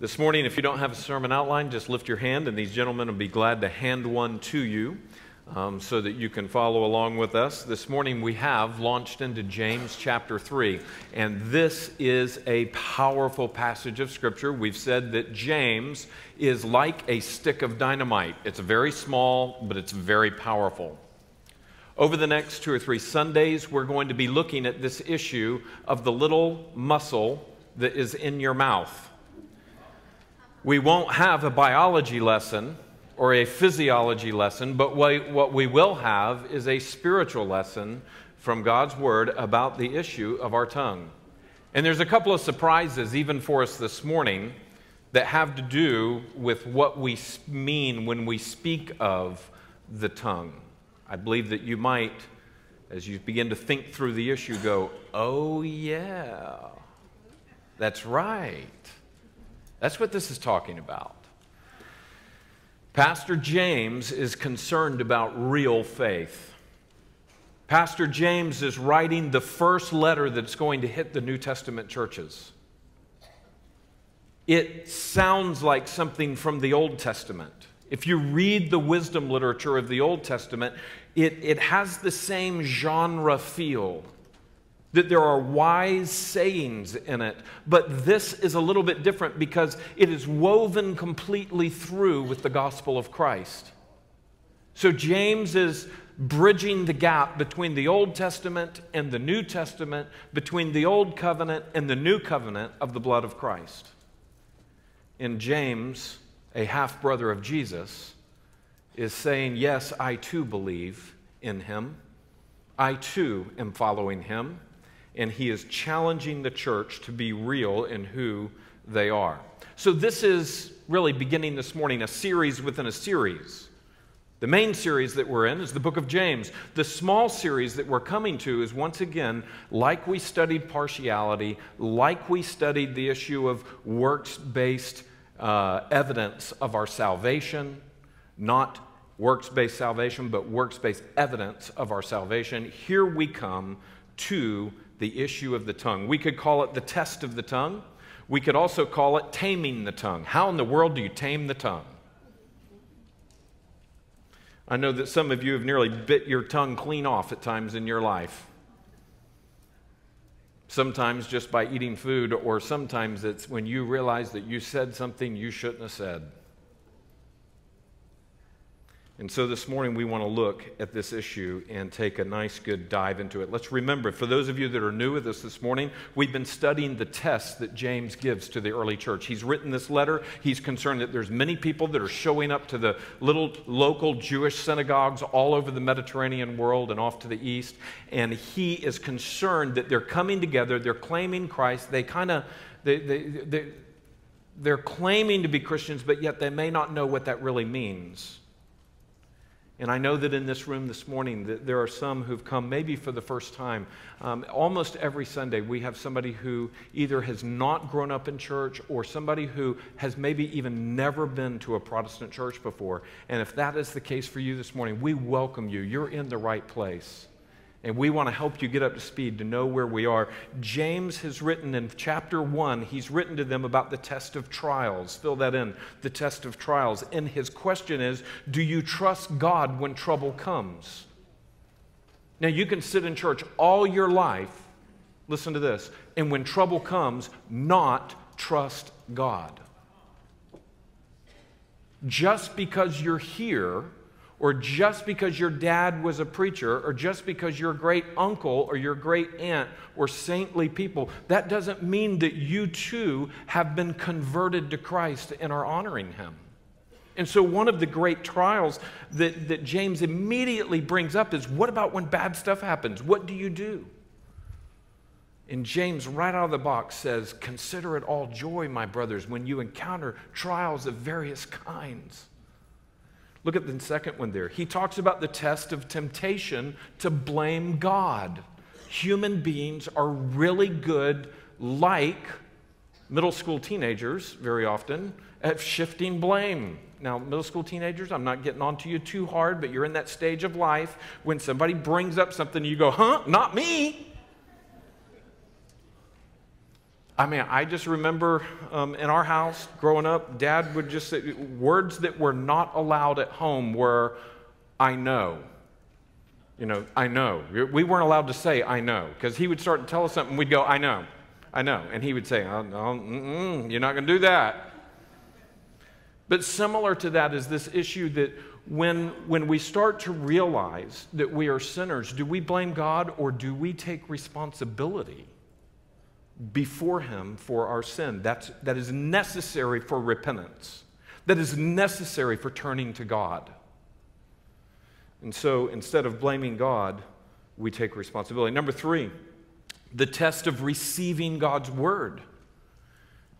This morning, if you don't have a sermon outline, just lift your hand, and these gentlemen will be glad to hand one to you um, so that you can follow along with us. This morning, we have launched into James chapter 3, and this is a powerful passage of Scripture. We've said that James is like a stick of dynamite, it's very small, but it's very powerful. Over the next two or three Sundays, we're going to be looking at this issue of the little muscle that is in your mouth. We won't have a biology lesson or a physiology lesson, but what we will have is a spiritual lesson from God's Word about the issue of our tongue. And there's a couple of surprises, even for us this morning, that have to do with what we mean when we speak of the tongue. I believe that you might, as you begin to think through the issue, go, oh, yeah, that's right. That's what this is talking about. Pastor James is concerned about real faith. Pastor James is writing the first letter that's going to hit the New Testament churches. It sounds like something from the Old Testament. If you read the wisdom literature of the Old Testament, it, it has the same genre feel that there are wise sayings in it. But this is a little bit different because it is woven completely through with the gospel of Christ. So James is bridging the gap between the Old Testament and the New Testament, between the Old Covenant and the New Covenant of the blood of Christ. In James, a half brother of Jesus, is saying, Yes, I too believe in him. I too am following him and he is challenging the church to be real in who they are. So, this is really beginning this morning a series within a series. The main series that we're in is the book of James. The small series that we're coming to is once again, like we studied partiality, like we studied the issue of works based uh, evidence of our salvation, not works based salvation, but works based evidence of our salvation. Here we come to the issue of the tongue. We could call it the test of the tongue. We could also call it taming the tongue. How in the world do you tame the tongue? I know that some of you have nearly bit your tongue clean off at times in your life. Sometimes just by eating food, or sometimes it's when you realize that you said something you shouldn't have said. And so this morning we want to look at this issue and take a nice, good dive into it. Let's remember, for those of you that are new with us this morning, we've been studying the test that James gives to the early church. He's written this letter. He's concerned that there's many people that are showing up to the little local Jewish synagogues all over the Mediterranean world and off to the east. And he is concerned that they're coming together, they're claiming Christ. They kind of, they, they, they, they're claiming to be Christians, but yet they may not know what that really means. And I know that in this room this morning that there are some who've come maybe for the first time. Um, almost every Sunday we have somebody who either has not grown up in church or somebody who has maybe even never been to a Protestant church before. And if that is the case for you this morning, we welcome you. You're in the right place. And we want to help you get up to speed to know where we are. James has written in chapter one, he's written to them about the test of trials. Fill that in, the test of trials. And his question is Do you trust God when trouble comes? Now, you can sit in church all your life, listen to this, and when trouble comes, not trust God. Just because you're here, or just because your dad was a preacher, or just because your great uncle or your great aunt were saintly people, that doesn't mean that you too have been converted to Christ and are honoring him. And so, one of the great trials that, that James immediately brings up is what about when bad stuff happens? What do you do? And James, right out of the box, says, Consider it all joy, my brothers, when you encounter trials of various kinds Look at the second one there. He talks about the test of temptation to blame God. Human beings are really good, like middle school teenagers, very often, at shifting blame. Now, middle school teenagers, I'm not getting onto you too hard, but you're in that stage of life when somebody brings up something, you go, huh, not me. I mean, I just remember um, in our house growing up, dad would just say words that were not allowed at home were, I know. You know, I know. We weren't allowed to say, I know, because he would start to tell us something, we'd go, I know, I know. And he would say, oh, no, you're not going to do that. But similar to that is this issue that when, when we start to realize that we are sinners, do we blame God or do we take responsibility? Before Him for our sin. That's, that is necessary for repentance, that is necessary for turning to God. And so instead of blaming God, we take responsibility. Number three, the test of receiving God's word.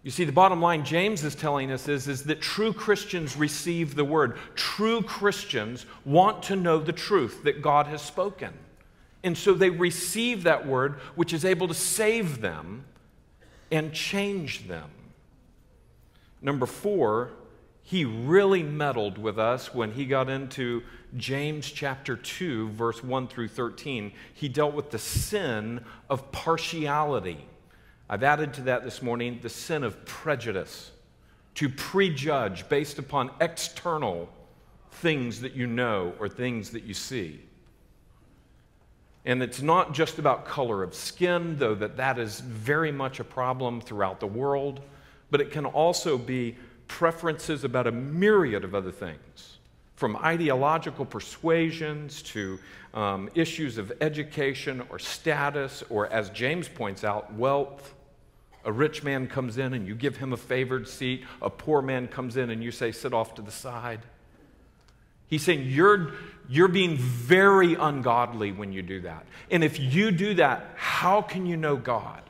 You see, the bottom line James is telling us is, is that true Christians receive the word. True Christians want to know the truth that God has spoken. And so they receive that word, which is able to save them and change them. Number four, he really meddled with us when he got into James chapter 2, verse 1 through 13. He dealt with the sin of partiality. I've added to that this morning the sin of prejudice, to prejudge based upon external things that you know or things that you see. And it's not just about color of skin, though that that is very much a problem throughout the world, but it can also be preferences about a myriad of other things, from ideological persuasions to um, issues of education or status, or as James points out, wealth. A rich man comes in and you give him a favored seat. A poor man comes in and you say, sit off to the side. He's saying you're, you're being very ungodly when you do that. And if you do that, how can you know God?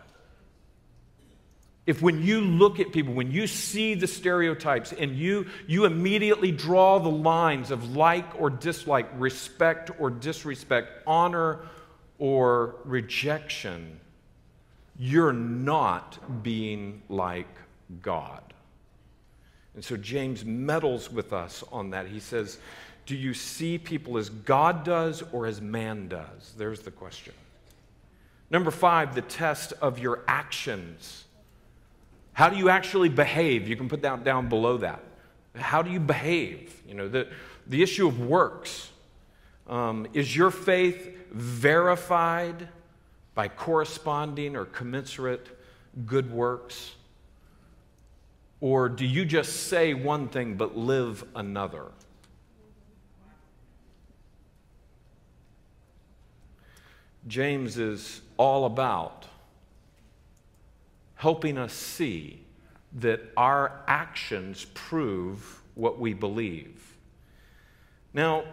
If when you look at people, when you see the stereotypes and you, you immediately draw the lines of like or dislike, respect or disrespect, honor or rejection, you're not being like God. And so James meddles with us on that. He says, do you see people as God does or as man does? There's the question. Number five, the test of your actions. How do you actually behave? You can put that down below that. How do you behave? You know, the, the issue of works. Um, is your faith verified by corresponding or commensurate good works? Or do you just say one thing but live another? James is all about helping us see that our actions prove what we believe. Now,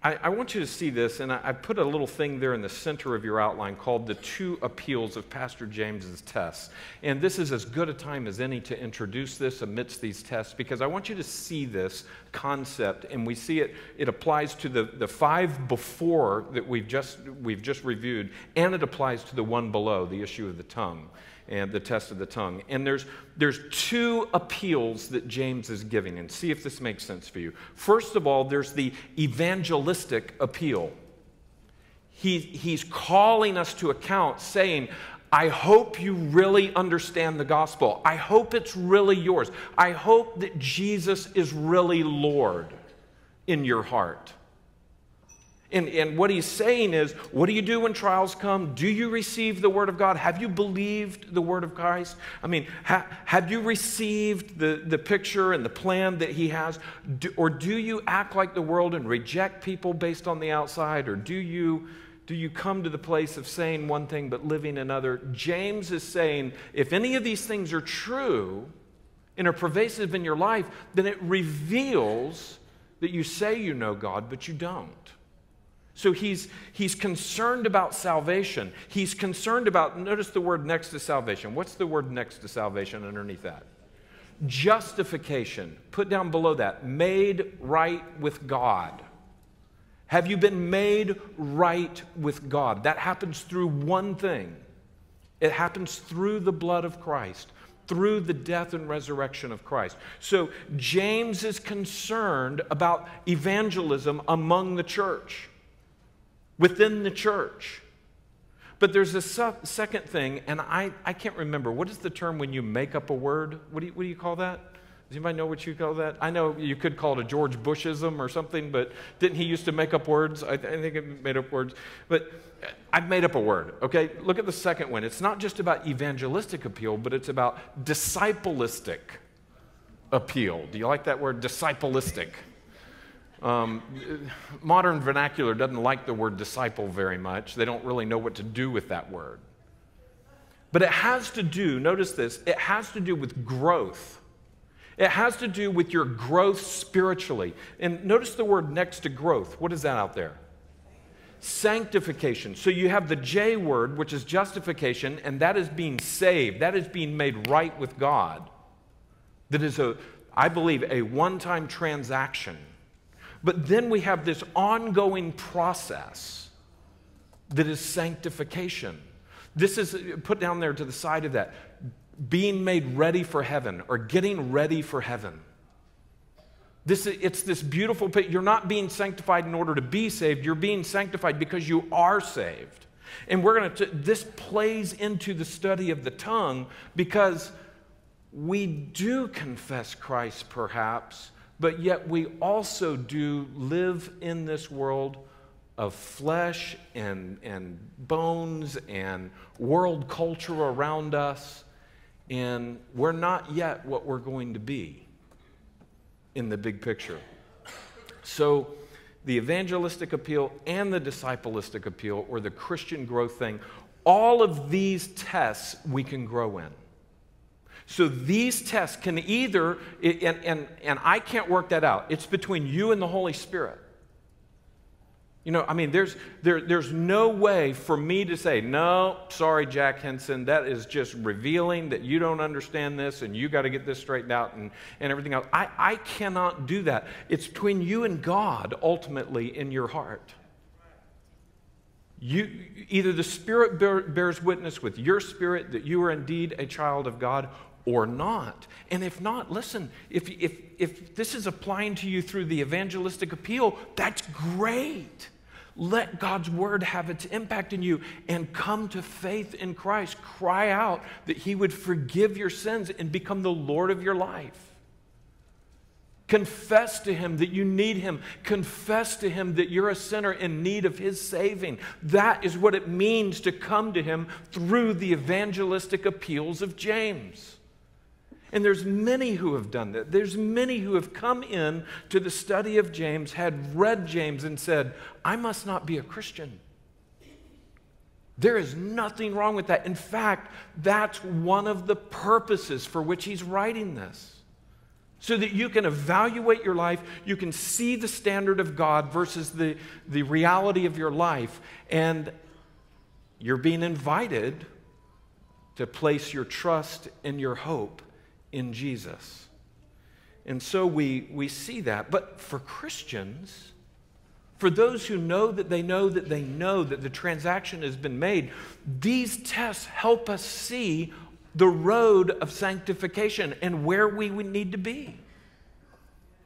I, I, want you to see this, and I, I, put a little thing there in the center of your outline called the two appeals of Pastor James's tests. And this is as good a time as any to introduce this amidst these tests because I want you to see this concept, and we see it, it applies to the, the five before that we've just, we've just reviewed, and it applies to the one below, the issue of the tongue and the test of the tongue. And there's, there's two appeals that James is giving, and see if this makes sense for you. First of all, there's the evangelistic appeal. He, he's calling us to account, saying, I hope you really understand the gospel. I hope it's really yours. I hope that Jesus is really Lord in your heart. And, and what he's saying is, what do you do when trials come? Do you receive the Word of God? Have you believed the Word of Christ? I mean, ha, have you received the, the picture and the plan that He has? Do, or do you act like the world and reject people based on the outside? Or do you, do you come to the place of saying one thing but living another? James is saying, if any of these things are true and are pervasive in your life, then it reveals that you say you know God, but you don't. So he's, he's concerned about salvation. He's concerned about, notice the word next to salvation. What's the word next to salvation underneath that? Justification. Put down below that, made right with God. Have you been made right with God? That happens through one thing it happens through the blood of Christ, through the death and resurrection of Christ. So James is concerned about evangelism among the church within the church. But there's a su- second thing, and I, I can't remember. What is the term when you make up a word? What do you, what do you call that? Does anybody know what you call that? I know you could call it a George Bushism or something, but didn't he used to make up words? I, I think he made up words. But uh, I've made up a word, okay? Look at the second one. It's not just about evangelistic appeal, but it's about disciplistic appeal. Do you like that word, disciplistic? Um, modern vernacular doesn't like the word disciple very much. They don't really know what to do with that word. But it has to do, notice this, it has to do with growth. It has to do with your growth spiritually. And notice the word next to growth. What is that out there? Sanctification. So you have the J word, which is justification, and that is being saved. That is being made right with God. That is a, I believe, a one time transaction. But then we have this ongoing process that is sanctification. This is put down there to the side of that being made ready for heaven or getting ready for heaven. This, it's this beautiful You're not being sanctified in order to be saved, you're being sanctified because you are saved. And we're going to, this plays into the study of the tongue because we do confess Christ perhaps but yet we also do live in this world of flesh and, and bones and world culture around us, and we're not yet what we're going to be in the big picture. So, the evangelistic appeal and the disciplistic appeal, or the Christian growth thing, all of these tests we can grow in. So these tests can either, and, and, and I can't work that out, it's between you and the Holy Spirit. You know, I mean, there's, there, there's no way for me to say, no, sorry, Jack Henson, that is just revealing that you don't understand this and you got to get this straightened out and, and everything else. I, I cannot do that. It's between you and God ultimately in your heart. You, either the Spirit bear, bears witness with your spirit that you are indeed a child of God, or not. And if not, listen, if, if, if this is applying to you through the evangelistic appeal, that's great. Let God's word have its impact in you and come to faith in Christ. Cry out that He would forgive your sins and become the Lord of your life. Confess to Him that you need Him. Confess to Him that you're a sinner in need of His saving. That is what it means to come to Him through the evangelistic appeals of James. And there's many who have done that. There's many who have come in to the study of James, had read James, and said, I must not be a Christian. There is nothing wrong with that. In fact, that's one of the purposes for which he's writing this. So that you can evaluate your life, you can see the standard of God versus the, the reality of your life, and you're being invited to place your trust and your hope in Jesus. And so we, we see that. But for Christians, for those who know that they know that they know that the transaction has been made, these tests help us see the road of sanctification and where we would need to be.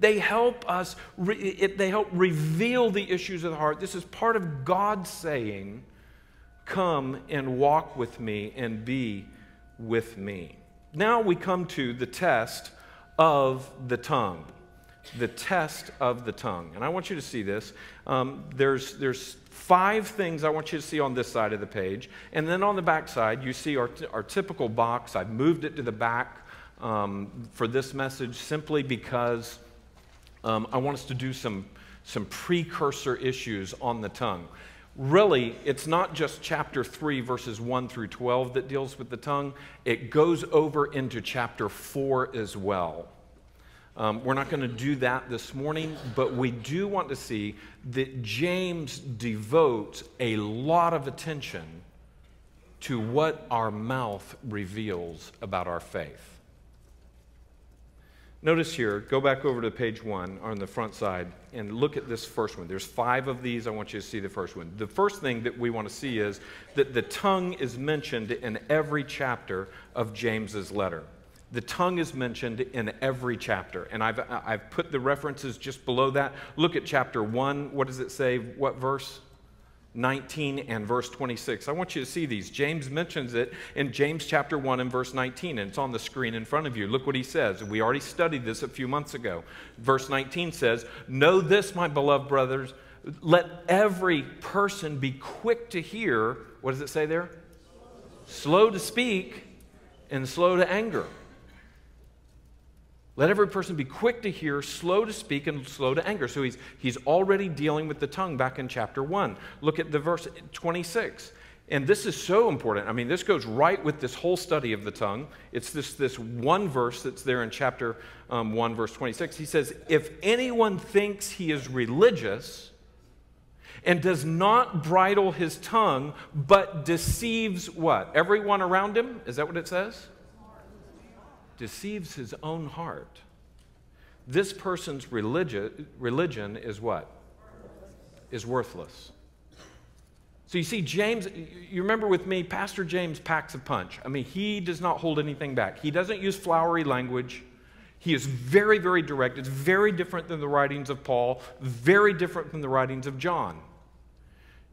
They help us, they help reveal the issues of the heart. This is part of God saying, Come and walk with me and be with me now we come to the test of the tongue. The test of the tongue. And I want you to see this. Um, there's, there's five things I want you to see on this side of the page. And then on the back side, you see our, our typical box. I've moved it to the back um, for this message simply because um, I want us to do some, some precursor issues on the tongue really, it's not just chapter 3, verses 1 through 12 that deals with the tongue, it goes over into chapter 4 as well. Um, we're not going to do that this morning, but we do want to see that James devotes a lot of attention to what our mouth reveals about our faith. Notice here, go back over to page one on the front side and look at this first one. There's five of these. I want you to see the first one. The first thing that we want to see is that the tongue is mentioned in every chapter of James's letter. The tongue is mentioned in every chapter. And I've, I've put the references just below that. Look at chapter one. What does it say? What verse? 19 and verse 26. I want you to see these. James mentions it in James chapter 1 and verse 19, and it's on the screen in front of you. Look what he says. We already studied this a few months ago. Verse 19 says, Know this, my beloved brothers, let every person be quick to hear. What does it say there? Slow to speak and slow to anger. Let every person be quick to hear, slow to speak, and slow to anger. So he's, he's already dealing with the tongue back in chapter 1. Look at the verse 26. And this is so important. I mean, this goes right with this whole study of the tongue. It's this, this one verse that's there in chapter um, 1, verse 26. He says, If anyone thinks he is religious and does not bridle his tongue, but deceives what? Everyone around him? Is that what it says? Deceives his own heart. This person's religi- religion is what? Is worthless. So you see, James, you remember with me, Pastor James packs a punch. I mean, he does not hold anything back. He doesn't use flowery language. He is very, very direct. It's very different than the writings of Paul, very different from the writings of John.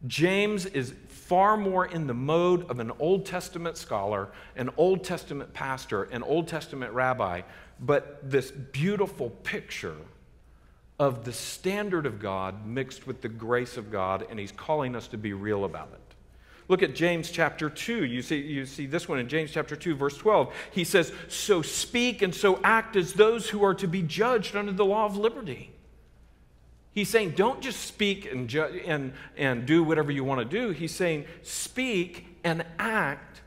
James is far more in the mode of an Old Testament scholar, an Old Testament pastor, an Old Testament rabbi, but this beautiful picture of the standard of God mixed with the grace of God, and he's calling us to be real about it. Look at James chapter 2. You see, you see this one in James chapter 2, verse 12. He says, So speak and so act as those who are to be judged under the law of liberty. He's saying, don't just speak and, ju- and, and do whatever you want to do. He's saying, speak and act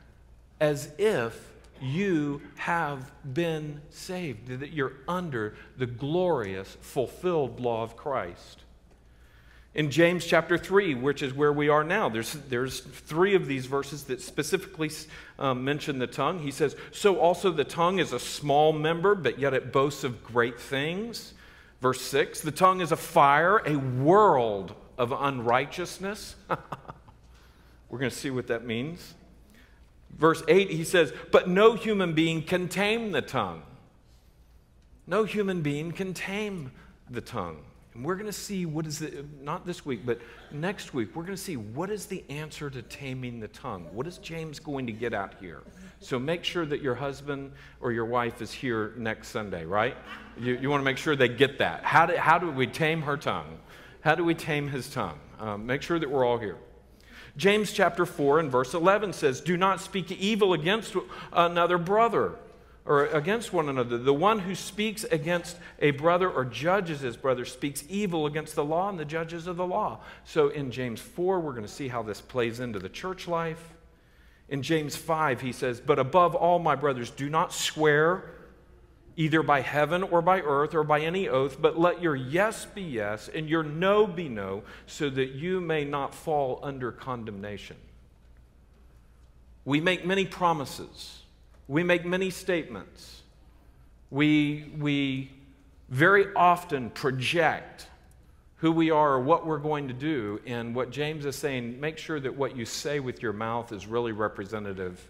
as if you have been saved, that you're under the glorious, fulfilled law of Christ. In James chapter 3, which is where we are now, there's, there's three of these verses that specifically um, mention the tongue. He says, So also the tongue is a small member, but yet it boasts of great things. Verse 6 the tongue is a fire, a world of unrighteousness. We're going to see what that means. Verse 8, he says, But no human being can tame the tongue. No human being can tame the tongue. And we're going to see what is the, not this week, but next week, we're going to see what is the answer to taming the tongue. What is James going to get out here? So make sure that your husband or your wife is here next Sunday, right? You, you want to make sure they get that. How do, how do we tame her tongue? How do we tame his tongue? Um, make sure that we're all here. James chapter 4 and verse 11 says, Do not speak evil against another brother or against one another. The one who speaks against a brother or judges his brother speaks evil against the law and the judges of the law. So in James 4, we're going to see how this plays into the church life. In James 5, he says, But above all, my brothers, do not swear either by heaven or by earth or by any oath, but let your yes be yes and your no be no, so that you may not fall under condemnation. We make many promises, we make many statements, we, we very often project who we are or what we're going to do. And what James is saying, make sure that what you say with your mouth is really representative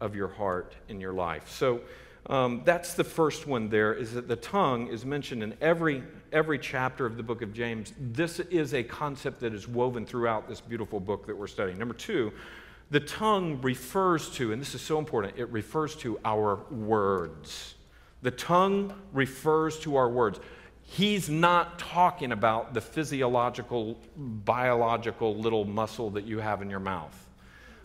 of your heart in your life. So, um, that's the first one there, is that the tongue is mentioned in every, every chapter of the book of James. This is a concept that is woven throughout this beautiful book that we're studying. Number two, the tongue refers to, and this is so important, it refers to our words. The tongue refers to our words. He's not talking about the physiological, biological little muscle that you have in your mouth.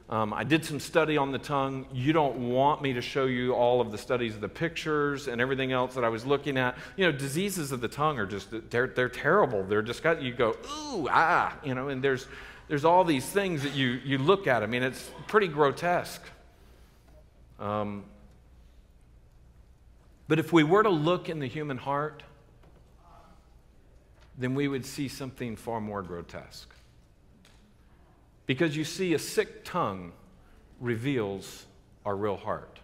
Um, I did some study on the tongue. You don't want me to show you all of the studies of the pictures and everything else that I was looking at. You know, diseases of the tongue are just, they're, they're terrible. They're got, you go, ooh, ah, you know, and there's, there's all these things that you, you look at. I mean, it's pretty grotesque. Um, but if we were to look in the human heart, then we would see something far more grotesque. Because you see, a sick tongue reveals our real heart.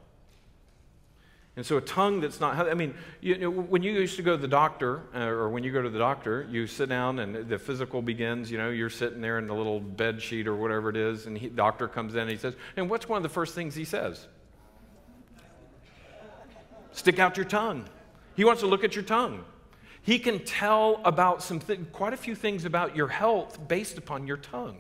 And so, a tongue that's not, I mean, you know, when you used to go to the doctor, uh, or when you go to the doctor, you sit down and the physical begins. You know, you're sitting there in the little bed sheet or whatever it is, and the doctor comes in and he says, and what's one of the first things he says? Stick out your tongue. He wants to look at your tongue. He can tell about some th- quite a few things about your health based upon your tongue.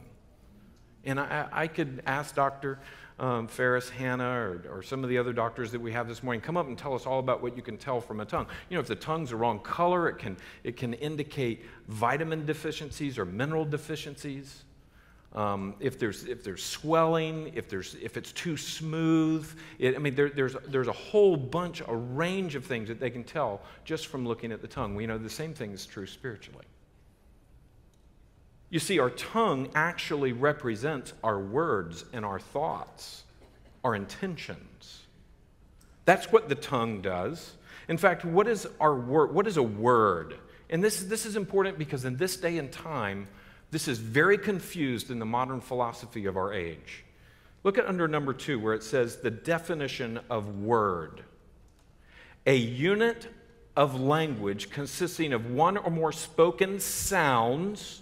And I, I could ask Dr. Um, Ferris, Hannah, or, or, some of the other doctors that we have this morning, come up and tell us all about what you can tell from a tongue. You know, if the tongue's the wrong color, it can, it can indicate vitamin deficiencies or mineral deficiencies. Um, if, there's, if there's swelling, if, there's, if it's too smooth. It, I mean, there, there's, there's a whole bunch, a range of things that they can tell just from looking at the tongue. We know the same thing is true spiritually. You see, our tongue actually represents our words and our thoughts, our intentions. That's what the tongue does. In fact, what is our word? What is a word? And this, this is important because in this day and time, this is very confused in the modern philosophy of our age. Look at under number two, where it says the definition of word a unit of language consisting of one or more spoken sounds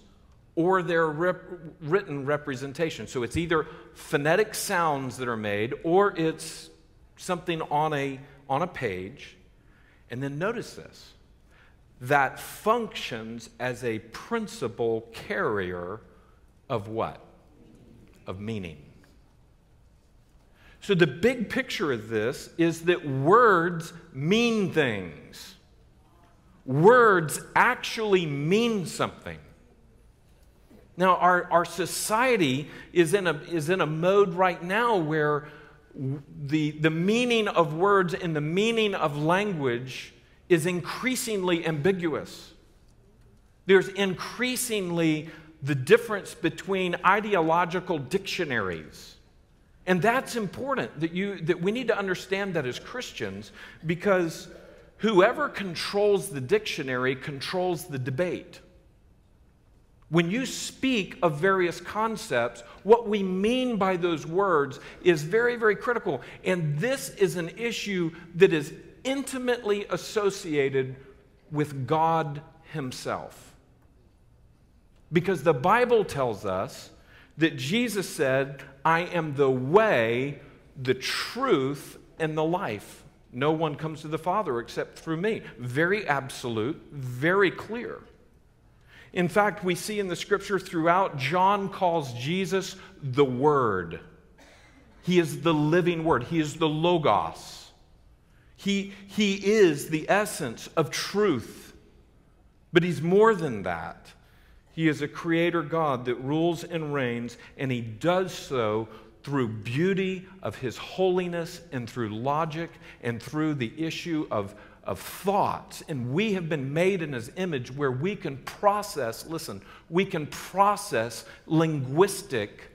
or their rep- written representation. So it's either phonetic sounds that are made or it's something on a, on a page. And then notice this that functions as a principal carrier of what? Of meaning. So the big picture of this is that words mean things. Words actually mean something. Now, our, our society is in, a, is in a mode right now where the, the meaning of words and the meaning of language is increasingly ambiguous. There's increasingly the difference between ideological dictionaries. And that's important that, you, that we need to understand that as Christians because whoever controls the dictionary controls the debate. When you speak of various concepts, what we mean by those words is very, very critical. And this is an issue that is intimately associated with God Himself. Because the Bible tells us that Jesus said, I am the way, the truth, and the life. No one comes to the Father except through me. Very absolute, very clear. In fact, we see in the scripture throughout, John calls Jesus the Word. He is the living Word, He is the Logos. He, he is the essence of truth. But He's more than that. He is a creator God that rules and reigns, and He does so through beauty of His holiness and through logic and through the issue of of thoughts, and we have been made in his image where we can process, listen, we can process linguistic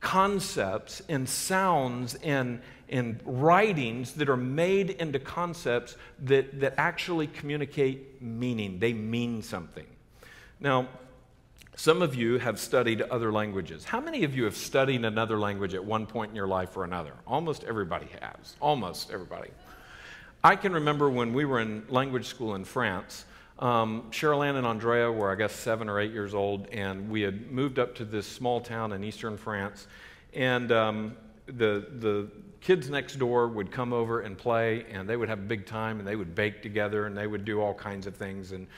concepts and sounds and, and writings that are made into concepts that, that actually communicate meaning. They mean something. Now, some of you have studied other languages. How many of you have studied another language at one point in your life or another? Almost everybody has. Almost everybody. I can remember when we were in language school in France. Um, Cheryl Ann and Andrea were, I guess, seven or eight years old, and we had moved up to this small town in eastern France. And um, the, the kids next door would come over and play, and they would have a big time, and they would bake together, and they would do all kinds of things. And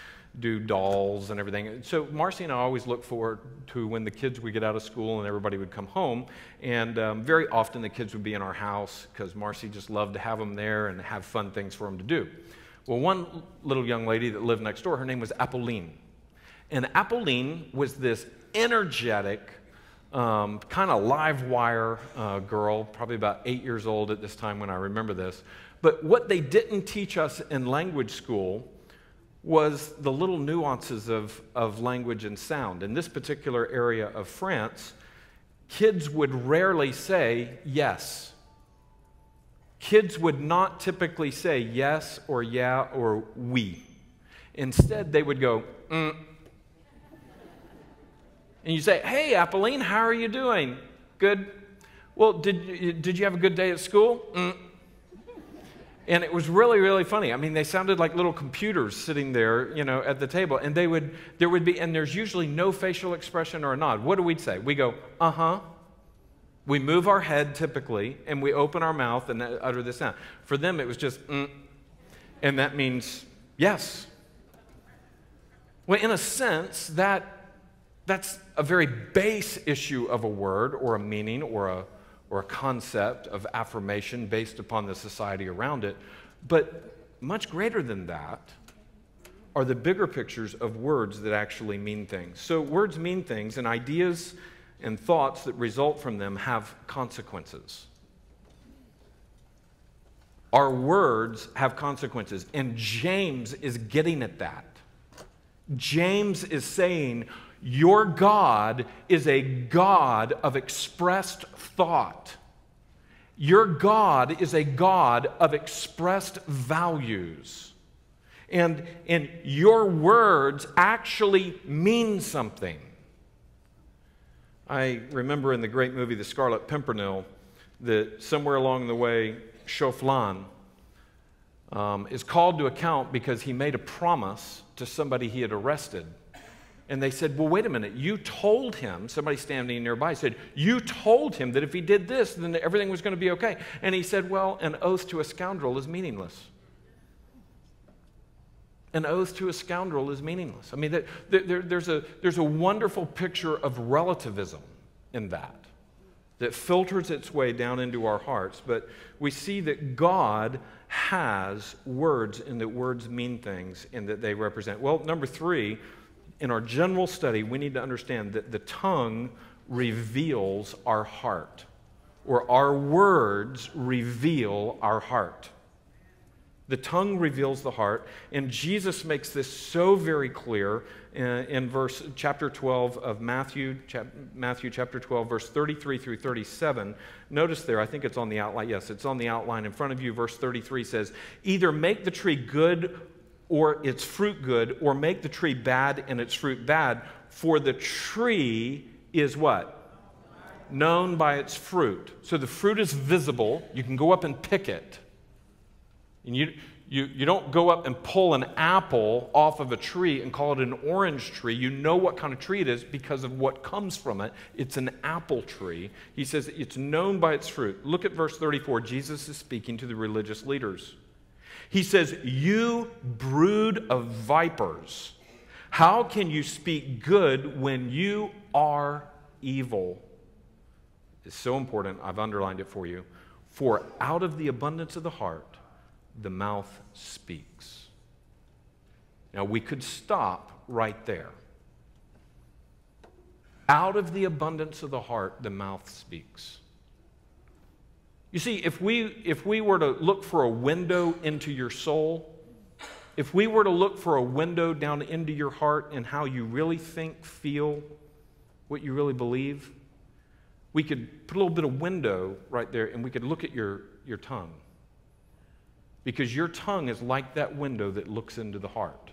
do dolls and everything. So Marcy and I always look forward to when the kids would get out of school and everybody would come home. And um, very often the kids would be in our house because Marcy just loved to have them there and have fun things for them to do. Well, one little young lady that lived next door, her name was Apolline. And Apolline was this energetic, um, kind of live wire uh, girl, probably about eight years old at this time when I remember this. But what they didn't teach us in language school was the little nuances of, of language and sound. In this particular area of France, kids would rarely say yes. Kids would not typically say yes or yeah or oui. Instead, they would go, mm. And you say, hey, Apolline, how are you doing? Good. Well, did, did you have a good day at school? Mm. And it was really, really funny. I mean, they sounded like little computers sitting there, you know, at the table. And they would, there would be, and there's usually no facial expression or a nod. What do we say? We go, uh huh. We move our head typically, and we open our mouth and utter the sound. For them, it was just, mm, and that means yes. Well, in a sense, that, that's a very base issue of a word or a meaning or a, or a concept of affirmation based upon the society around it. But much greater than that are the bigger pictures of words that actually mean things. So, words mean things, and ideas and thoughts that result from them have consequences. Our words have consequences, and James is getting at that. James is saying, Your God is a God of expressed thought. Your God is a God of expressed values. And, and your words actually mean something. I remember in the great movie The Scarlet Pimpernel that somewhere along the way, Chauvelin um, is called to account because he made a promise to somebody he had arrested. And they said, Well, wait a minute. You told him, somebody standing nearby said, You told him that if he did this, then everything was going to be okay. And he said, Well, an oath to a scoundrel is meaningless. An oath to a scoundrel is meaningless. I mean, there, there, there's, a, there's a wonderful picture of relativism in that that filters its way down into our hearts. But we see that God has words and that words mean things and that they represent. Well, number three, in our general study, we need to understand that the tongue reveals our heart, or our words reveal our heart. The tongue reveals the heart, and Jesus makes this so very clear in, in verse chapter 12 of Matthew, chap, Matthew chapter 12, verse 33 through 37. Notice there, I think it's on the outline. Yes, it's on the outline in front of you. Verse 33 says, "Either make the tree good or its fruit good, or make the tree bad and its fruit bad, for the tree is what?" Known by its fruit. So the fruit is visible. You can go up and pick it. And you, you, you don't go up and pull an apple off of a tree and call it an orange tree. You know what kind of tree it is because of what comes from it. It's an apple tree. He says it's known by its fruit. Look at verse 34. Jesus is speaking to the religious leaders. He says, You brood of vipers, how can you speak good when you are evil? It's so important. I've underlined it for you. For out of the abundance of the heart, the mouth speaks. Now, we could stop right there. Out of the abundance of the heart, the mouth speaks. You see, if we, if we were to look for a window into your soul, if we were to look for a window down into your heart and how you really think, feel, what you really believe, we could put a little bit of window right there and we could look at your, your tongue. Because your tongue is like that window that looks into the heart.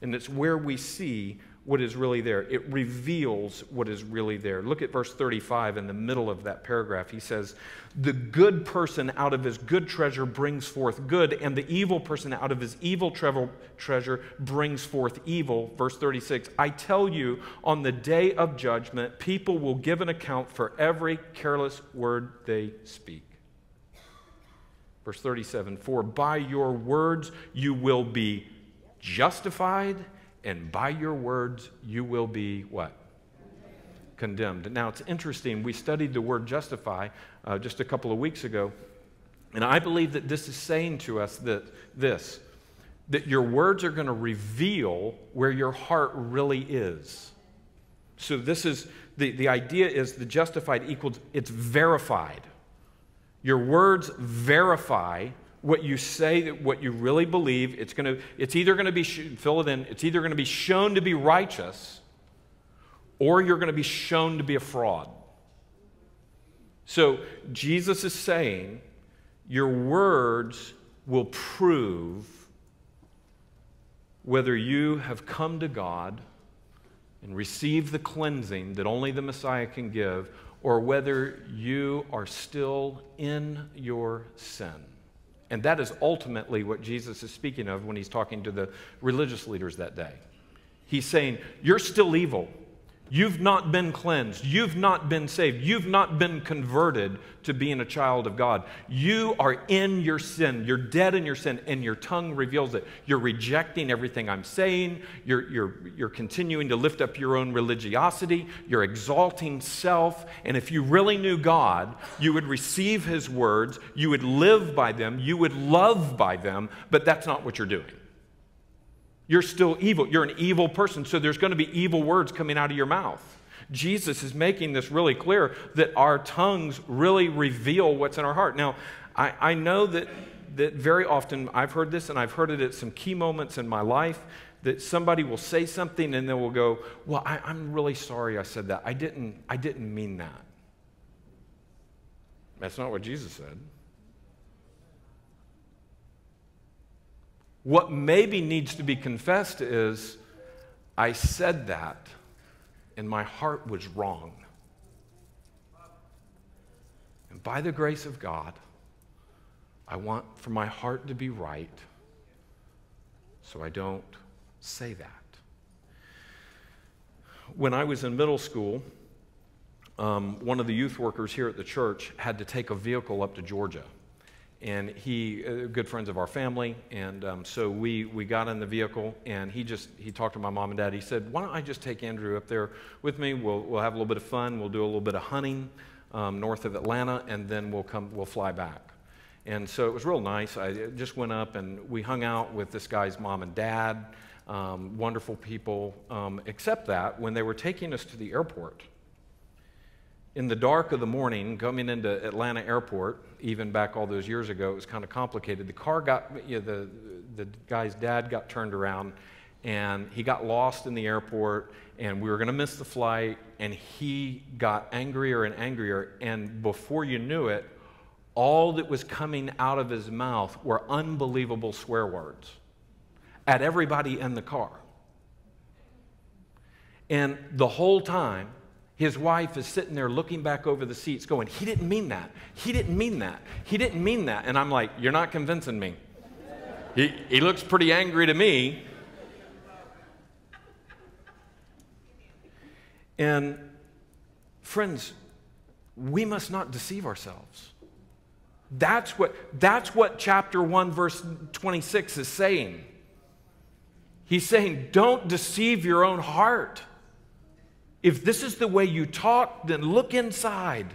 And it's where we see what is really there. It reveals what is really there. Look at verse 35 in the middle of that paragraph. He says, The good person out of his good treasure brings forth good, and the evil person out of his evil treasure brings forth evil. Verse 36 I tell you, on the day of judgment, people will give an account for every careless word they speak. Verse 37 For by your words you will be justified, and by your words you will be what? Condemned. Now it's interesting. We studied the word justify uh, just a couple of weeks ago, and I believe that this is saying to us that this that your words are going to reveal where your heart really is. So this is the, the idea is the justified equals it's verified. Your words verify what you say, what you really believe. It's, gonna, it's either going to be, fill it in, it's either going to be shown to be righteous or you're going to be shown to be a fraud. So Jesus is saying your words will prove whether you have come to God and received the cleansing that only the Messiah can give or whether you are still in your sin. And that is ultimately what Jesus is speaking of when he's talking to the religious leaders that day. He's saying, You're still evil. You've not been cleansed. You've not been saved. You've not been converted to being a child of God. You are in your sin. You're dead in your sin, and your tongue reveals it. You're rejecting everything I'm saying. You're, you're, you're continuing to lift up your own religiosity. You're exalting self. And if you really knew God, you would receive His words. You would live by them. You would love by them. But that's not what you're doing you're still evil. You're an evil person, so there's going to be evil words coming out of your mouth. Jesus is making this really clear that our tongues really reveal what's in our heart. Now, I, I know that, that very often I've heard this, and I've heard it at some key moments in my life that somebody will say something and then will go, Well, I, I'm really sorry I said that. I didn't, I didn't mean that. That's not what Jesus said. What maybe needs to be confessed is I said that and my heart was wrong. And by the grace of God, I want for my heart to be right so I don't say that. When I was in middle school, um, one of the youth workers here at the church had to take a vehicle up to Georgia and he uh, good friends of our family and um, so we, we got in the vehicle and he just he talked to my mom and dad. He said why don't i just take andrew up there with me? We'll, we'll have a little bit of fun. We'll do a little bit of hunting um, north of atlanta and then we'll come we'll fly back. And so it was real nice. I just went up and we hung out with this guy's mom and dad um, wonderful people um, except that when they were taking us to the airport in the dark of the morning, coming into Atlanta Airport, even back all those years ago, it was kind of complicated. The car got, you know, the, the guy's dad got turned around and he got lost in the airport and we were going to miss the flight and he got angrier and angrier. And before you knew it, all that was coming out of his mouth were unbelievable swear words at everybody in the car. And the whole time, his wife is sitting there looking back over the seats, going, He didn't mean that. He didn't mean that. He didn't mean that. And I'm like, You're not convincing me. He, he looks pretty angry to me. And friends, we must not deceive ourselves. That's what, that's what chapter 1, verse 26 is saying. He's saying, Don't deceive your own heart. If this is the way you talk, then look inside.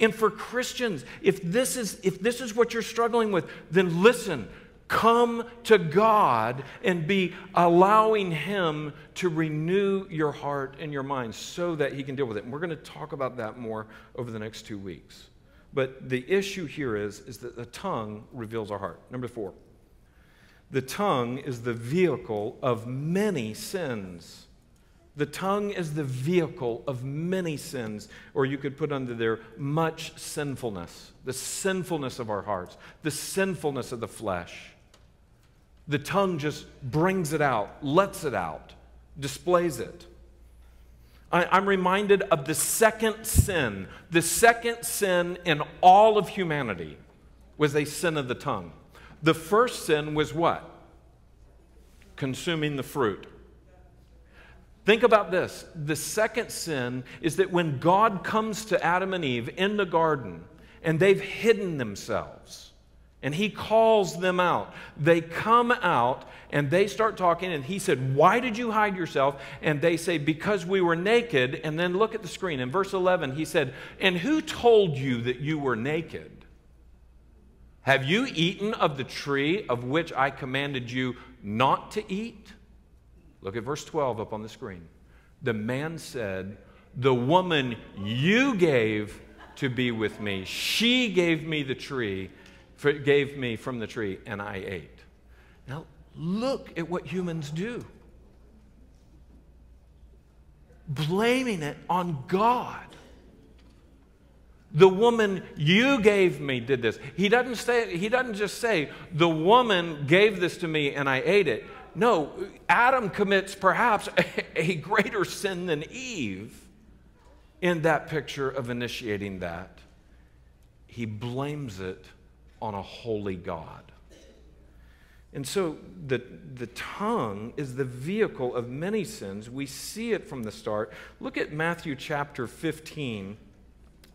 And for Christians, if this is, if this is what you're struggling with, then listen. Come to God and be allowing Him to renew your heart and your mind so that He can deal with it. And we're going to talk about that more over the next two weeks. But the issue here is, is that the tongue reveals our heart. Number four, the tongue is the vehicle of many sins. The tongue is the vehicle of many sins, or you could put under there much sinfulness, the sinfulness of our hearts, the sinfulness of the flesh. The tongue just brings it out, lets it out, displays it. I, am reminded of the second sin. The second sin in all of humanity was a sin of the tongue. The first sin was what? Consuming the fruit. Think about this. The second sin is that when God comes to Adam and Eve in the garden and they've hidden themselves and he calls them out, they come out and they start talking and he said, Why did you hide yourself? And they say, Because we were naked. And then look at the screen. In verse 11, he said, And who told you that you were naked? Have you eaten of the tree of which I commanded you not to eat? Look at verse 12 up on the screen. The man said, The woman you gave to be with me, she gave me the tree, gave me from the tree, and I ate. Now, look at what humans do blaming it on God. The woman you gave me did this. He doesn't say he doesn't just say the woman gave this to me and I ate it. No, Adam commits perhaps a, a greater sin than Eve in that picture of initiating that. He blames it on a holy God. And so the, the tongue is the vehicle of many sins. We see it from the start. Look at Matthew chapter 15.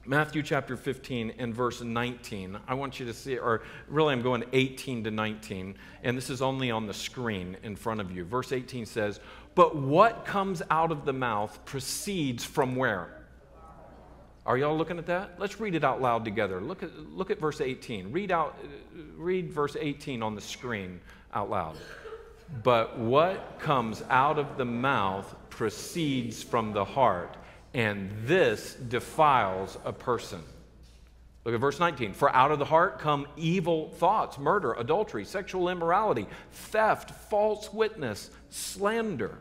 Matthew chapter 15 and verse 19. I want you to see, or really, I'm going 18 to 19, and this is only on the screen in front of you. Verse 18 says, But what comes out of the mouth proceeds from where? Are y'all looking at that? Let's read it out loud together. Look at, look at verse 18. Read, out, read verse 18 on the screen out loud. But what comes out of the mouth proceeds from the heart, and this defiles a person. Look at verse 19. For out of the heart come evil thoughts, murder, adultery, sexual immorality, theft, false witness, slander.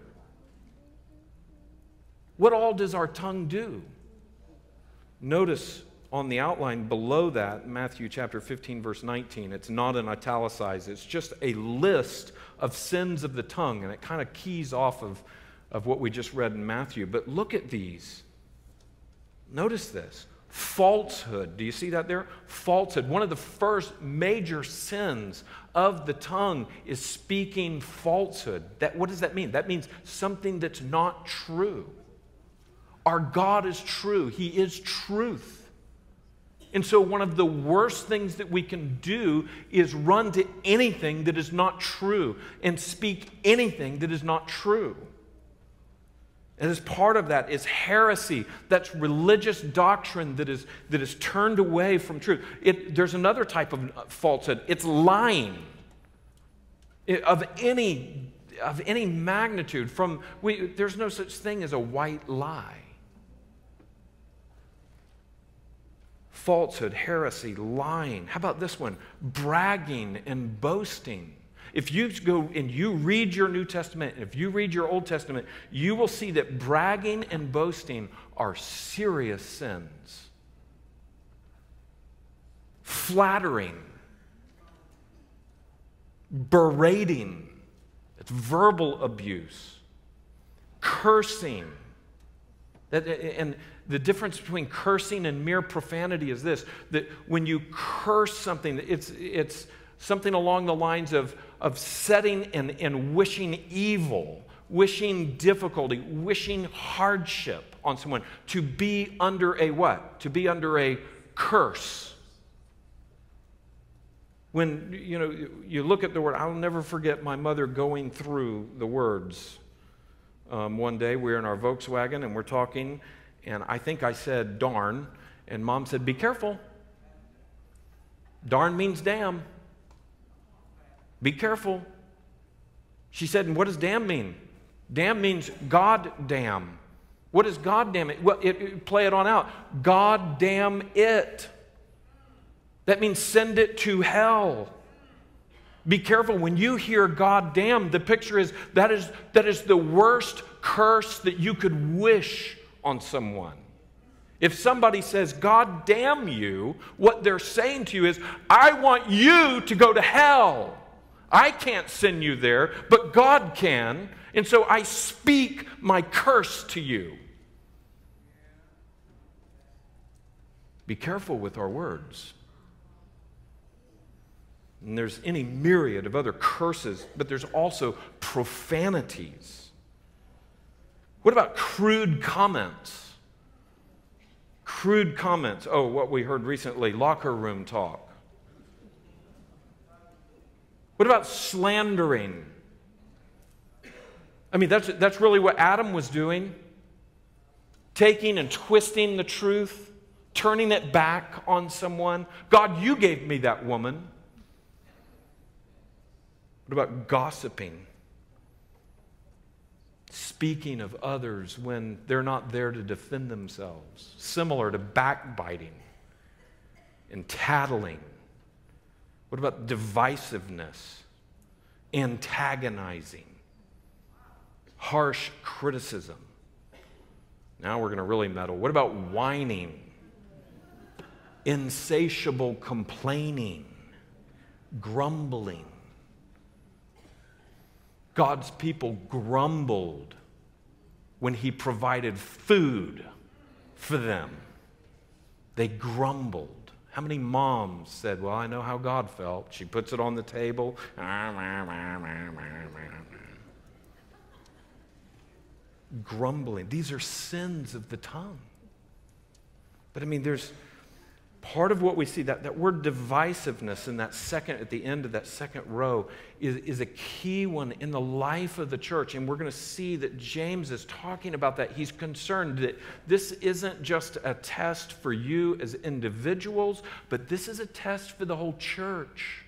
What all does our tongue do? Notice on the outline below that, Matthew chapter 15, verse 19, it's not an italicized, it's just a list of sins of the tongue, and it kind of keys off of, of what we just read in Matthew. But look at these. Notice this falsehood. Do you see that there? Falsehood. One of the first major sins of the tongue is speaking falsehood. That, what does that mean? That means something that's not true. Our God is true, He is truth. And so, one of the worst things that we can do is run to anything that is not true and speak anything that is not true. And as part of that is heresy. That's religious doctrine that is, that is turned away from truth. It, there's another type of falsehood it's lying it, of, any, of any magnitude. From, we, there's no such thing as a white lie. falsehood, heresy, lying. How about this one? Bragging and boasting. If you go and you read your New Testament, if you read your Old Testament, you will see that bragging and boasting are serious sins. Flattering, berating, it's verbal abuse, cursing. That, and the difference between cursing and mere profanity is this that when you curse something, it's, it's something along the lines of, of setting and, and wishing evil, wishing difficulty, wishing hardship on someone, to be under a what? To be under a curse. When you know you look at the word, I'll never forget my mother going through the words. Um, one day we were in our Volkswagen and we're talking, and I think I said darn, and mom said, Be careful. Darn means damn. Be careful. She said, And what does damn mean? Damn means God damn. What does God damn it? Well, it, it, play it on out. God damn it. That means send it to hell. Be careful when you hear God damn, the picture is that is that is the worst curse that you could wish on someone. If somebody says, God damn you, what they're saying to you is, I want you to go to hell. I can't send you there, but God can. And so I speak my curse to you. Be careful with our words. And there's any myriad of other curses, but there's also profanities. What about crude comments? Crude comments. Oh, what we heard recently locker room talk. What about slandering? I mean, that's, that's really what Adam was doing taking and twisting the truth, turning it back on someone. God, you gave me that woman. What about gossiping? speaking of others when they're not there to defend themselves, similar to backbiting and tattling. What about divisiveness, antagonizing, harsh criticism? Now we're going to really meddle. What about whining, insatiable complaining, grumbling? God's people grumbled when he provided food for them. They grumbled. How many moms said, Well, I know how God felt? She puts it on the table. Grumbling. These are sins of the tongue. But I mean, there's part of what we see that, that word divisiveness in that second at the end of that second row is, is a key one in the life of the church. And we're going to see that james is talking about that. He's concerned that this isn't just a test for you as individuals but this is a test for the whole church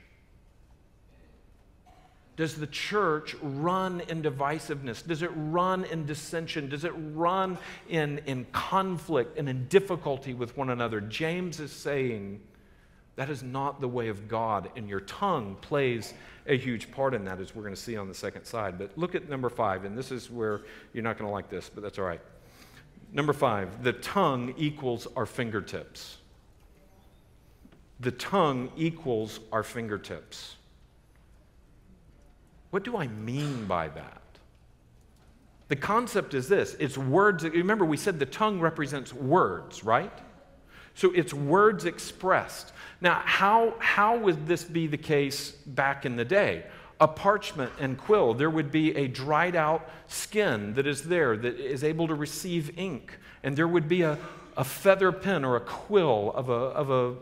does the church run in divisiveness? Does it run in dissension? Does it run in, in conflict and in difficulty with one another? James is saying that is not the way of God, and your tongue plays a huge part in that, as we're going to see on the second side. But look at number five, and this is where you're not going to like this, but that's all right. Number five, the tongue equals our fingertips. The tongue equals our fingertips. What do I mean by that? The concept is this it's words. Remember, we said the tongue represents words, right? So it's words expressed. Now, how, how would this be the case back in the day? A parchment and quill, there would be a dried out skin that is there that is able to receive ink. And there would be a, a feather pen or a quill of a, of a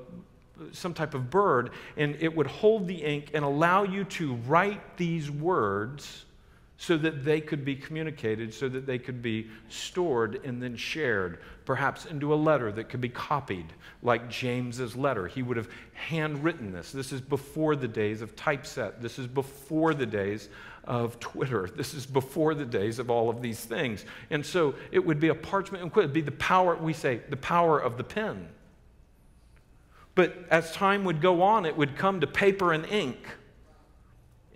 some type of bird, and it would hold the ink and allow you to write these words so that they could be communicated, so that they could be stored and then shared, perhaps into a letter that could be copied, like James's letter. He would have handwritten this. This is before the days of typeset. This is before the days of Twitter. This is before the days of all of these things. And so it would be a parchment and quill. It'd be the power, we say, the power of the pen. But as time would go on, it would come to paper and ink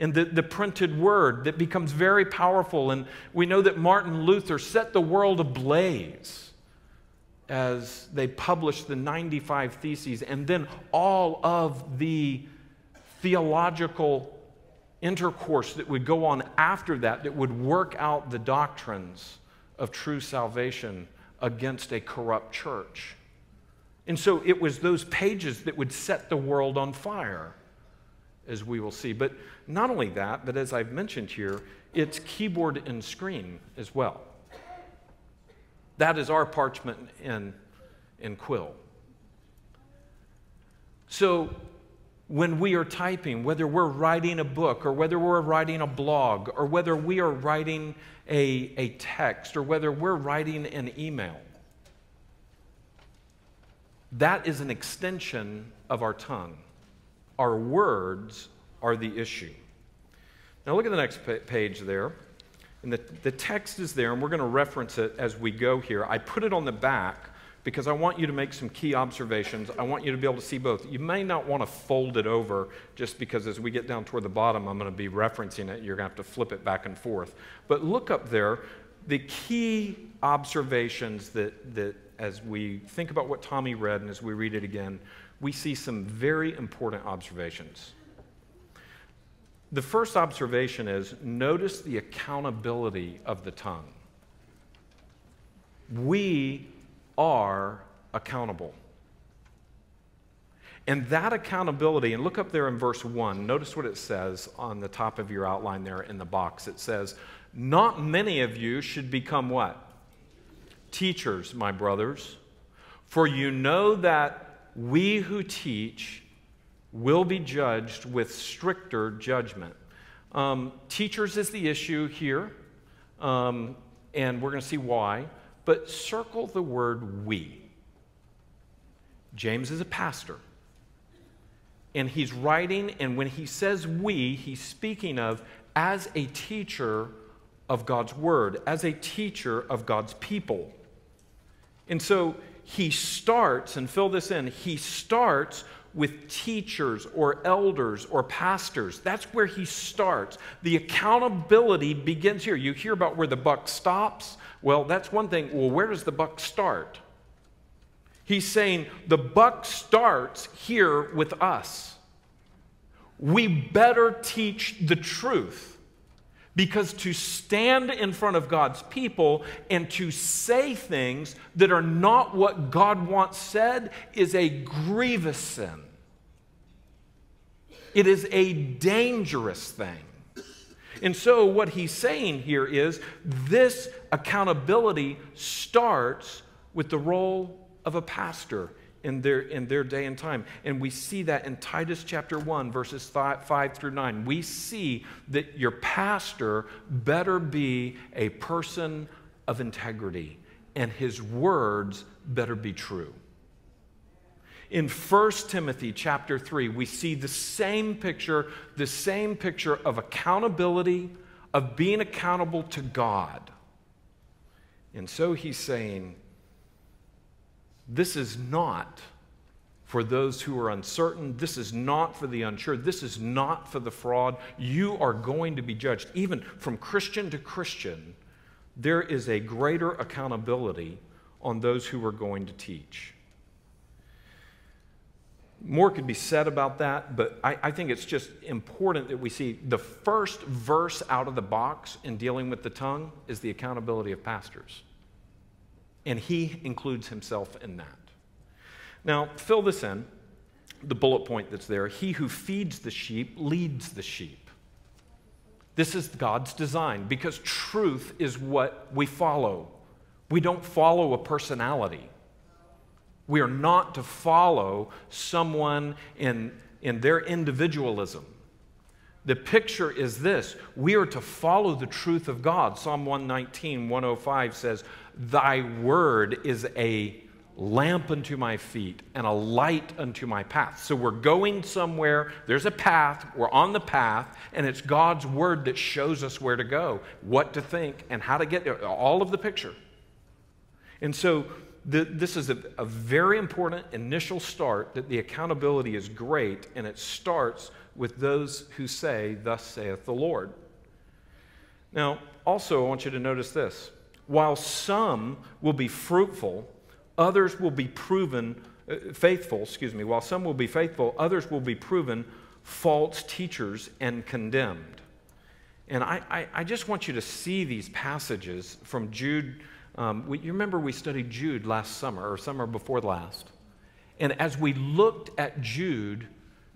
and the, the printed word that becomes very powerful. And we know that Martin Luther set the world ablaze as they published the 95 Theses, and then all of the theological intercourse that would go on after that, that would work out the doctrines of true salvation against a corrupt church. And so it was those pages that would set the world on fire, as we will see. But not only that, but as I've mentioned here, it's keyboard and screen as well. That is our parchment and, and quill. So when we are typing, whether we're writing a book or whether we're writing a blog or whether we are writing a, a text or whether we're writing an email, that is an extension of our tongue. Our words are the issue. Now, look at the next page there. And the, the text is there, and we're going to reference it as we go here. I put it on the back because I want you to make some key observations. I want you to be able to see both. You may not want to fold it over just because as we get down toward the bottom, I'm going to be referencing it. You're going to have to flip it back and forth. But look up there. The key observations that, that as we think about what Tommy read and as we read it again, we see some very important observations. The first observation is notice the accountability of the tongue. We are accountable. And that accountability, and look up there in verse 1, notice what it says on the top of your outline there in the box. It says, Not many of you should become what? Teachers, my brothers, for you know that we who teach will be judged with stricter judgment. Um, teachers is the issue here, um, and we're going to see why, but circle the word we. James is a pastor. And he's writing, and when he says we, he's speaking of as a teacher of God's word, as a teacher of God's people. And so he starts, and fill this in, he starts with teachers or elders or pastors. That's where he starts. The accountability begins here. You hear about where the buck stops. Well, that's one thing. Well, where does the buck start? He's saying the buck starts here with us. We better teach the truth Because to stand in front of God's people and to say things that are not what God wants said is a grievous sin. It is a dangerous thing. And so, what he's saying here is this accountability starts with the role of a pastor in their, in their day and time. And we see that in Titus chapter 1, verses 5, 5, through 9. We see that your pastor better be a person of integrity, and his words better be true. In 1 Timothy chapter 3, we see the same picture, the same picture of accountability, of being accountable to God. And so he's saying, this is not for those who are uncertain. This is not for the unsure. This is not for the fraud. You are going to be judged. Even from Christian to Christian, there is a greater accountability on those who are going to teach. More could be said about that, but I, I, think it's just important that we see the first verse out of the box in dealing with the tongue is the accountability of pastors. And he includes himself in that. Now, fill this in, the bullet point that's there. He who feeds the sheep leads the sheep. This is God's design because truth is what we follow. We don't follow a personality. We are not to follow someone in, in their individualism. The picture is this we are to follow the truth of God. Psalm 119, 105 says, Thy word is a lamp unto my feet and a light unto my path. So we're going somewhere, there's a path, we're on the path, and it's God's word that shows us where to go, what to think, and how to get there, all of the picture. And so the, this is a, a very important initial start that the accountability is great, and it starts with those who say, Thus saith the Lord. Now, also, I want you to notice this while some will be fruitful, others will be proven uh, faithful, excuse me, while some will be faithful, others will be proven false teachers and condemned. And I, I, I just want you to see these passages from Jude. Um, we, you remember we studied Jude last summer or summer before last. And as we looked at Jude,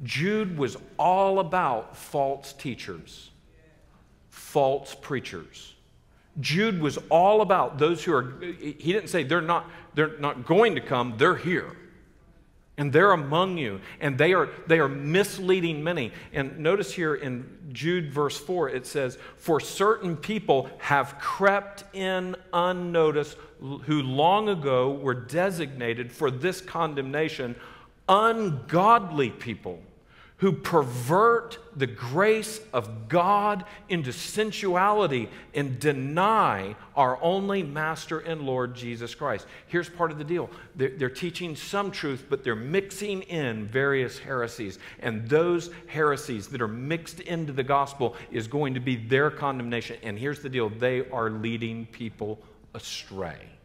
Jude was all about false teachers, false preachers. Jude was all about those who are, he didn't say they're not, they're not going to come, they're here. And they're among you, and they are, they are misleading many. And notice here in Jude verse 4, it says, For certain people have crept in unnoticed, who long ago were designated for this condemnation, ungodly people who pervert the grace of God into sensuality and deny our only Master and Lord Jesus Christ. Here's part of the deal they're, they're, teaching some truth, but they're mixing in various heresies. And those heresies that are mixed into the gospel is going to be their condemnation. And here's the deal they are leading people astray.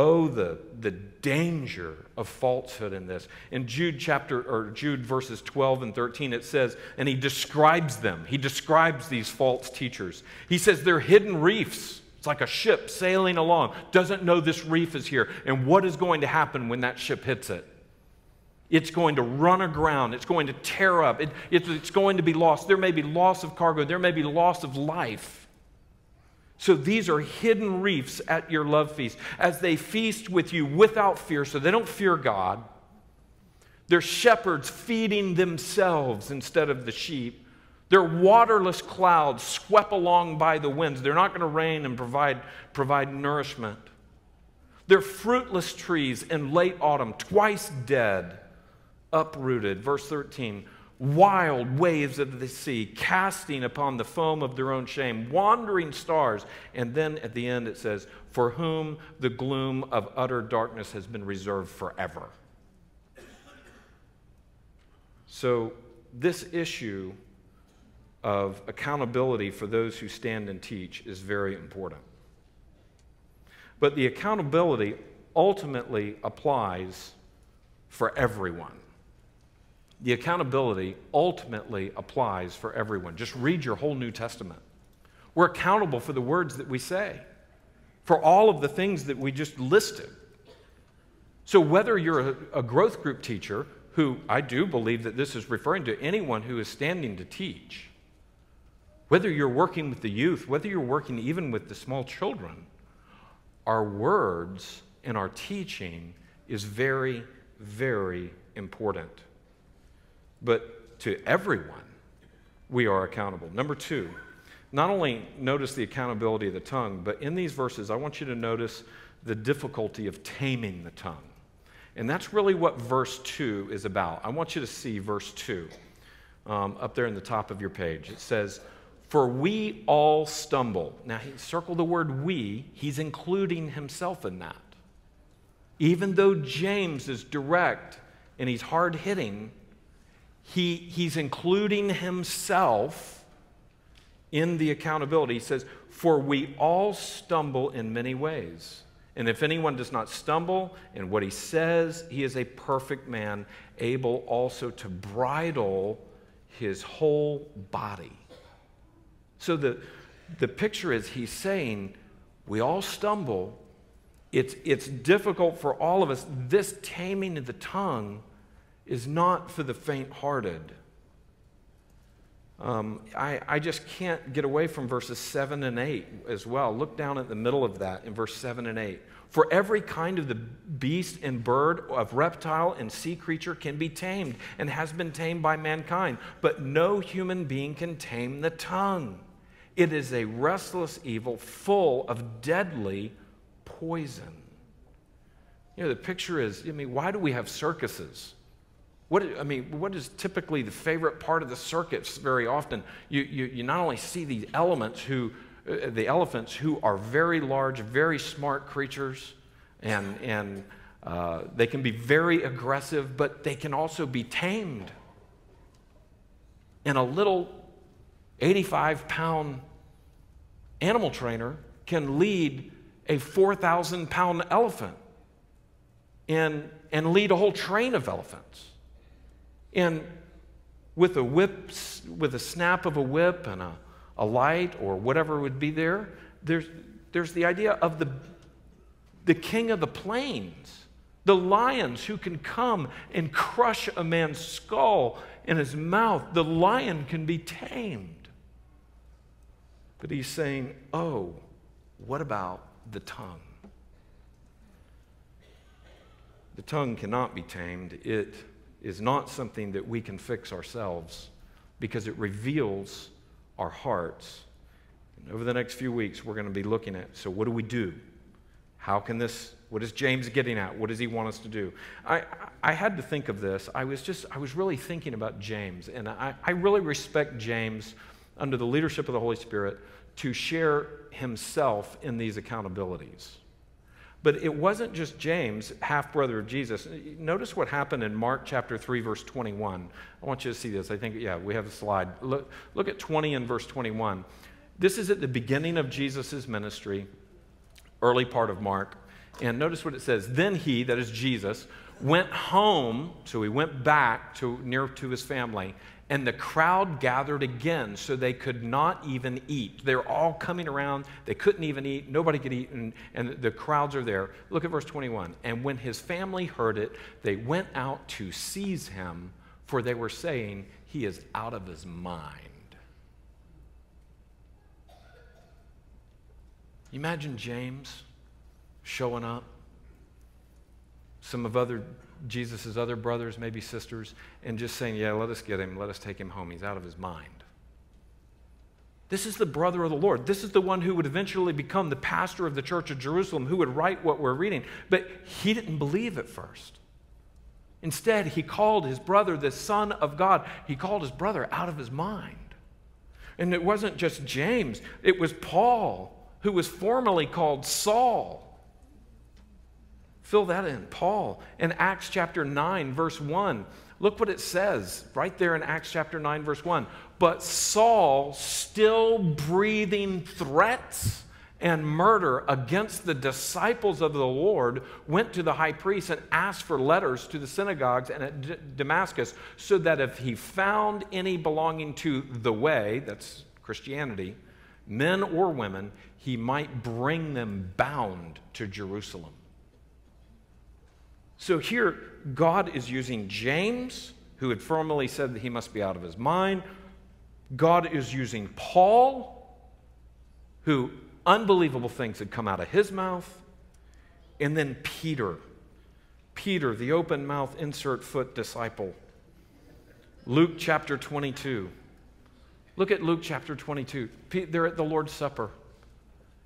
Oh, the, the danger of falsehood in this. In Jude chapter or Jude verses 12 and 13, it says, and he describes them. He describes these false teachers. He says they're hidden reefs. It's like a ship sailing along, doesn't know this reef is here. And what is going to happen when that ship hits it? It's going to run aground. It's going to tear up. It, it, it's going to be lost. There may be loss of cargo. There may be loss of life. So these are hidden reefs at your love feast as they feast with you without fear, so they don't fear God. They're shepherds feeding themselves instead of the sheep. They're waterless clouds swept along by the winds. They're not going to rain and provide, provide nourishment. They're fruitless trees in late autumn, twice dead, uprooted. Verse 13 wild waves of the sea, casting upon the foam of their own shame, wandering stars. And then at the end it says, For whom the gloom of utter darkness has been reserved forever. So, this issue of accountability for those who stand and teach is very important. But the accountability ultimately applies for everyone the accountability ultimately applies for everyone. Just read your whole New Testament. We're accountable for the words that we say, for all of the things that we just listed. So, whether you're a, a growth group teacher, who I do believe that this is referring to anyone who is standing to teach, whether you're working with the youth, whether you're working even with the small children, our words and our teaching is very, very important. But to everyone, we are accountable. Number two, not only notice the accountability of the tongue, but in these verses, I want you to notice the difficulty of taming the tongue. And that's really what verse 2 is about. I want you to see verse 2 um, up there in the top of your page. It says, For we all stumble. Now, he circle the word we, he's including himself in that. Even though James is direct and he's hard hitting, he, he's including himself in the accountability. He says, For we all stumble in many ways. And if anyone does not stumble in what he says, he is a perfect man, able also to bridle his whole body. So the, the picture is he's saying, we all stumble. It's, it's difficult for all of us. This taming of the tongue is not for the faint hearted. Um, I, I just can't get away from verses 7 and 8 as well. Look down at the middle of that in verse 7 and 8. For every kind of the beast and bird, of reptile and sea creature can be tamed and has been tamed by mankind, but no human being can tame the tongue. It is a restless evil full of deadly poison. You know, the picture is I mean, why do we have circuses? What, I mean, what is typically the favorite part of the circus very often? You, you, you not only see these elements who, uh, the elephants who are very large, very smart creatures, and, and uh, they can be very aggressive, but they can also be tamed. And a little 85 pound animal trainer can lead a 4,000 pound elephant and, and lead a whole train of elephants. And with a whip, with a snap of a whip and a, a light or whatever would be there, there's, there's the idea of the, the king of the plains, the lions who can come and crush a man's skull in his mouth. The lion can be tamed. But he's saying, oh, what about the tongue? The tongue cannot be tamed. It is not something that we can fix ourselves because it reveals our hearts. And over the next few weeks, we're going to be looking at so, what do we do? How can this, what is James getting at? What does he want us to do? I, I had to think of this. I was just, I was really thinking about James, and I, I really respect James under the leadership of the Holy Spirit to share himself in these accountabilities. But it wasn't just James, half brother of Jesus. Notice what happened in Mark chapter 3, verse 21. I want you to see this. I think, yeah, we have a slide. Look, look at 20 and verse 21. This is at the beginning of Jesus' ministry, early part of Mark. And notice what it says. Then he, that is Jesus, went home, so he went back to near to his family, and the crowd gathered again, so they could not even eat. They're all coming around. They couldn't even eat. Nobody could eat, and, and the crowds are there. Look at verse 21. And when his family heard it, they went out to seize him, for they were saying, He is out of his mind. Imagine James showing up. Some of other Jesus' other brothers, maybe sisters, and just saying, Yeah, let us get him, let us take him home. He's out of his mind. This is the brother of the Lord. This is the one who would eventually become the pastor of the church of Jerusalem, who would write what we're reading. But he didn't believe at first. Instead, he called his brother the Son of God. He called his brother out of his mind. And it wasn't just James, it was Paul, who was formerly called Saul Fill that in. Paul in Acts chapter 9, verse 1. Look what it says right there in Acts chapter 9, verse 1. But Saul, still breathing threats and murder against the disciples of the Lord, went to the high priest and asked for letters to the synagogues and at D- Damascus, so that if he found any belonging to the way, that's Christianity, men or women, he might bring them bound to Jerusalem. So here, God is using James, who had formerly said that he must be out of his mind. God is using Paul, who unbelievable things had come out of his mouth. And then Peter. Peter, the open mouth, insert foot disciple. Luke chapter 22. Look at Luke chapter 22. They're at the Lord's Supper.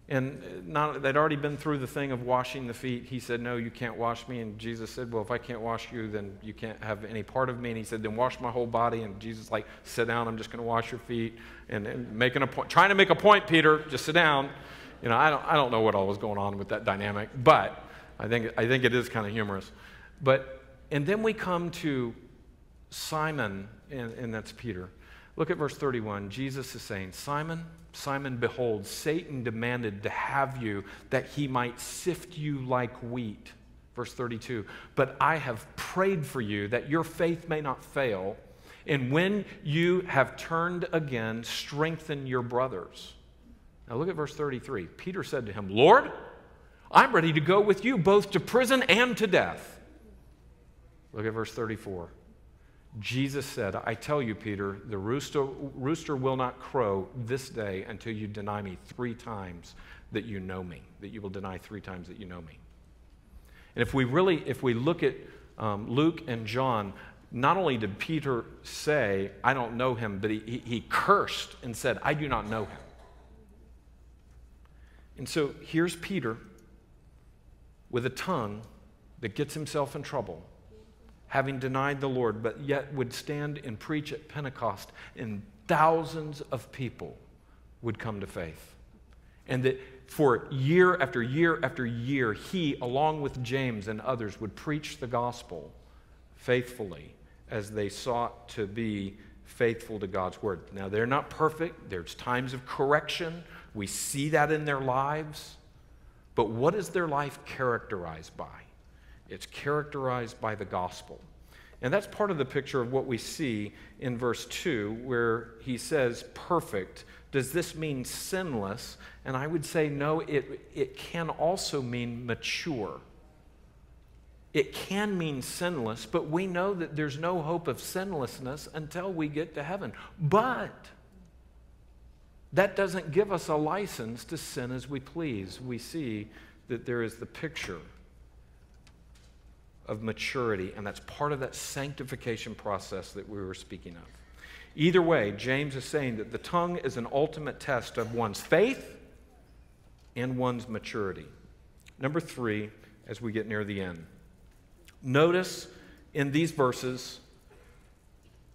And uh, not, they'd already been through the thing of washing the feet. He said, No, you can't wash me. And Jesus said, Well, if I can't wash you, then you can't have any part of me. And he said, Then wash my whole body. And Jesus, like, sit down. I'm just going to wash your feet. And, and making a point, trying to make a point, Peter, just sit down. You know, I don't, I don't know what all was going on with that dynamic, but I think, I think it is kind of humorous. But, and then we come to Simon, and, and that's Peter. Look at verse 31. Jesus is saying, Simon, Simon, behold, Satan demanded to have you that he might sift you like wheat. Verse 32. But I have prayed for you that your faith may not fail. And when you have turned again, strengthen your brothers. Now look at verse 33. Peter said to him, Lord, I'm ready to go with you both to prison and to death. Look at verse 34. Jesus said, I tell you, Peter, the rooster, rooster will not crow this day until you deny me three times that you know me, that you will deny three times that you know me. And if we really, if we look at um, Luke and John, not only did Peter say, I don't know him, but he, he, he cursed and said, I do not know him. And so here's Peter with a tongue that gets himself in trouble, having denied the Lord, but yet would stand and preach at Pentecost, and thousands of people would come to faith. And that for year after year after year, he, along with James and others, would preach the gospel faithfully as they sought to be faithful to God's word. Now, they're not perfect, there's times of correction we see that in their lives. But what is their life characterized by? It's characterized by the gospel. And that's part of the picture of what we see in verse 2, where he says, perfect. Does this mean sinless? And I would say, no, it, it can also mean mature. It can mean sinless, but we know that there's no hope of sinlessness until we get to heaven. But that doesn't give us a license to sin as we please. We see that there is the picture of maturity, and that's part of that sanctification process that we were speaking of. Either way, James is saying that the tongue is an ultimate test of one's faith and one's maturity. Number three, as we get near the end, notice in these verses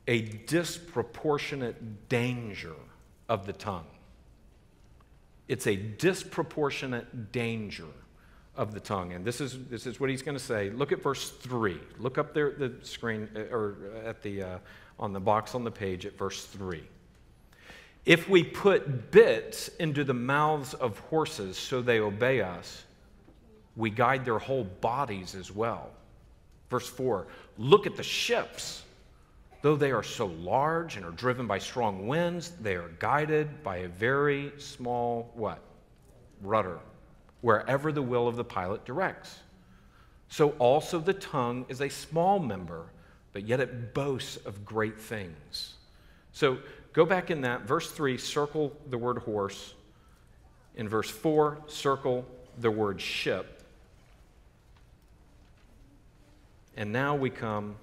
a disproportionate danger of the tongue. It's a disproportionate danger of the tongue. And this is, this is what he's going to say. Look at verse 3. Look up there the screen, uh, or at the, uh, on the box on the page at verse 3. If we put bits into the mouths of horses so they obey us, we guide their whole bodies as well. Verse 4 Look at the ships. Though they are so large and are driven by strong winds, they are guided by a very small what? Rudder, wherever the will of the pilot directs. So also the tongue is a small member, but yet it boasts of great things. So go back in that. Verse 3, circle the word horse. In verse 4, circle the word ship. And now we come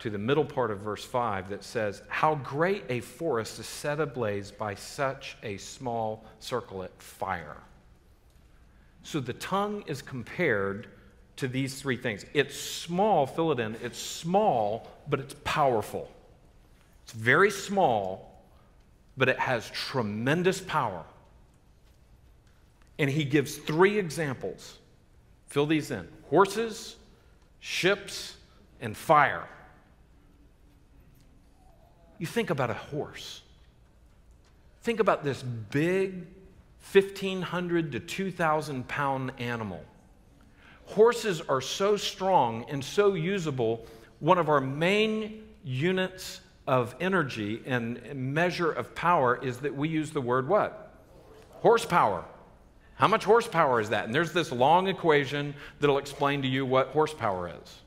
to the middle part of verse 5 that says, How great a forest is set ablaze by such a small circlet fire. So the tongue is compared to these three things. It's small, fill it in, it's small, but it's powerful. It's very small, but it has tremendous power. And he gives three examples. Fill these in horses, ships, and fire. You think about a horse. Think about this big, 1,500 to 2,000 pound animal. Horses are so strong and so usable. One of our main units of energy and measure of power is that we use the word what? Horsepower. How much horsepower is that? And there's this long equation that'll explain to you what horsepower is.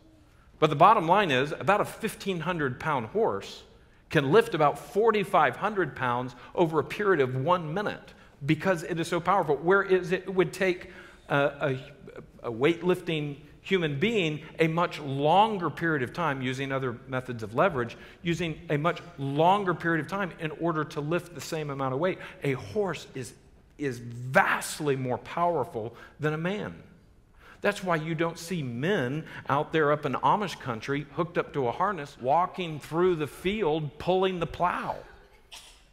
But the bottom line is about a 1,500 pound horse can lift about 4,500 pounds over a period of one minute because it is so powerful. Whereas it would take a, a, a weightlifting human being a much longer period of time using other methods of leverage, using a much longer period of time in order to lift the same amount of weight. A horse is, is vastly more powerful than a man. That's why you don't see men out there up in Amish country hooked up to a harness walking through the field pulling the plow.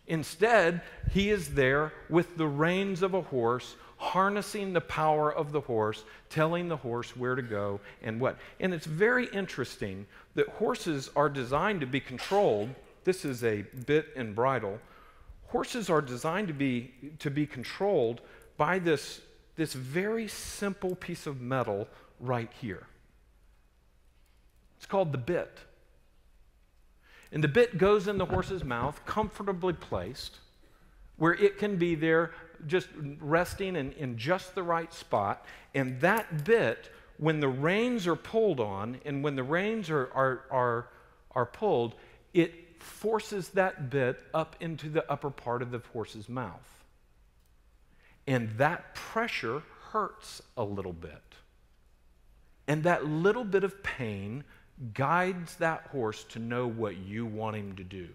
Instead, he is there with the reins of a horse harnessing the power of the horse, telling the horse where to go and what. And it's very interesting that horses are designed to be controlled. This is a bit and bridle. Horses are designed to be, to be controlled by this, this very simple piece of metal right here. It's called the bit. And the bit goes in the horse's mouth, comfortably placed, where it can be there just resting in, in just the right spot. And that bit, when the reins are pulled on and when the reins are, are, are, are pulled, it forces that bit up into the upper part of the horse's mouth. And that pressure hurts a little bit. And that little bit of pain guides that horse to know what you want him to do.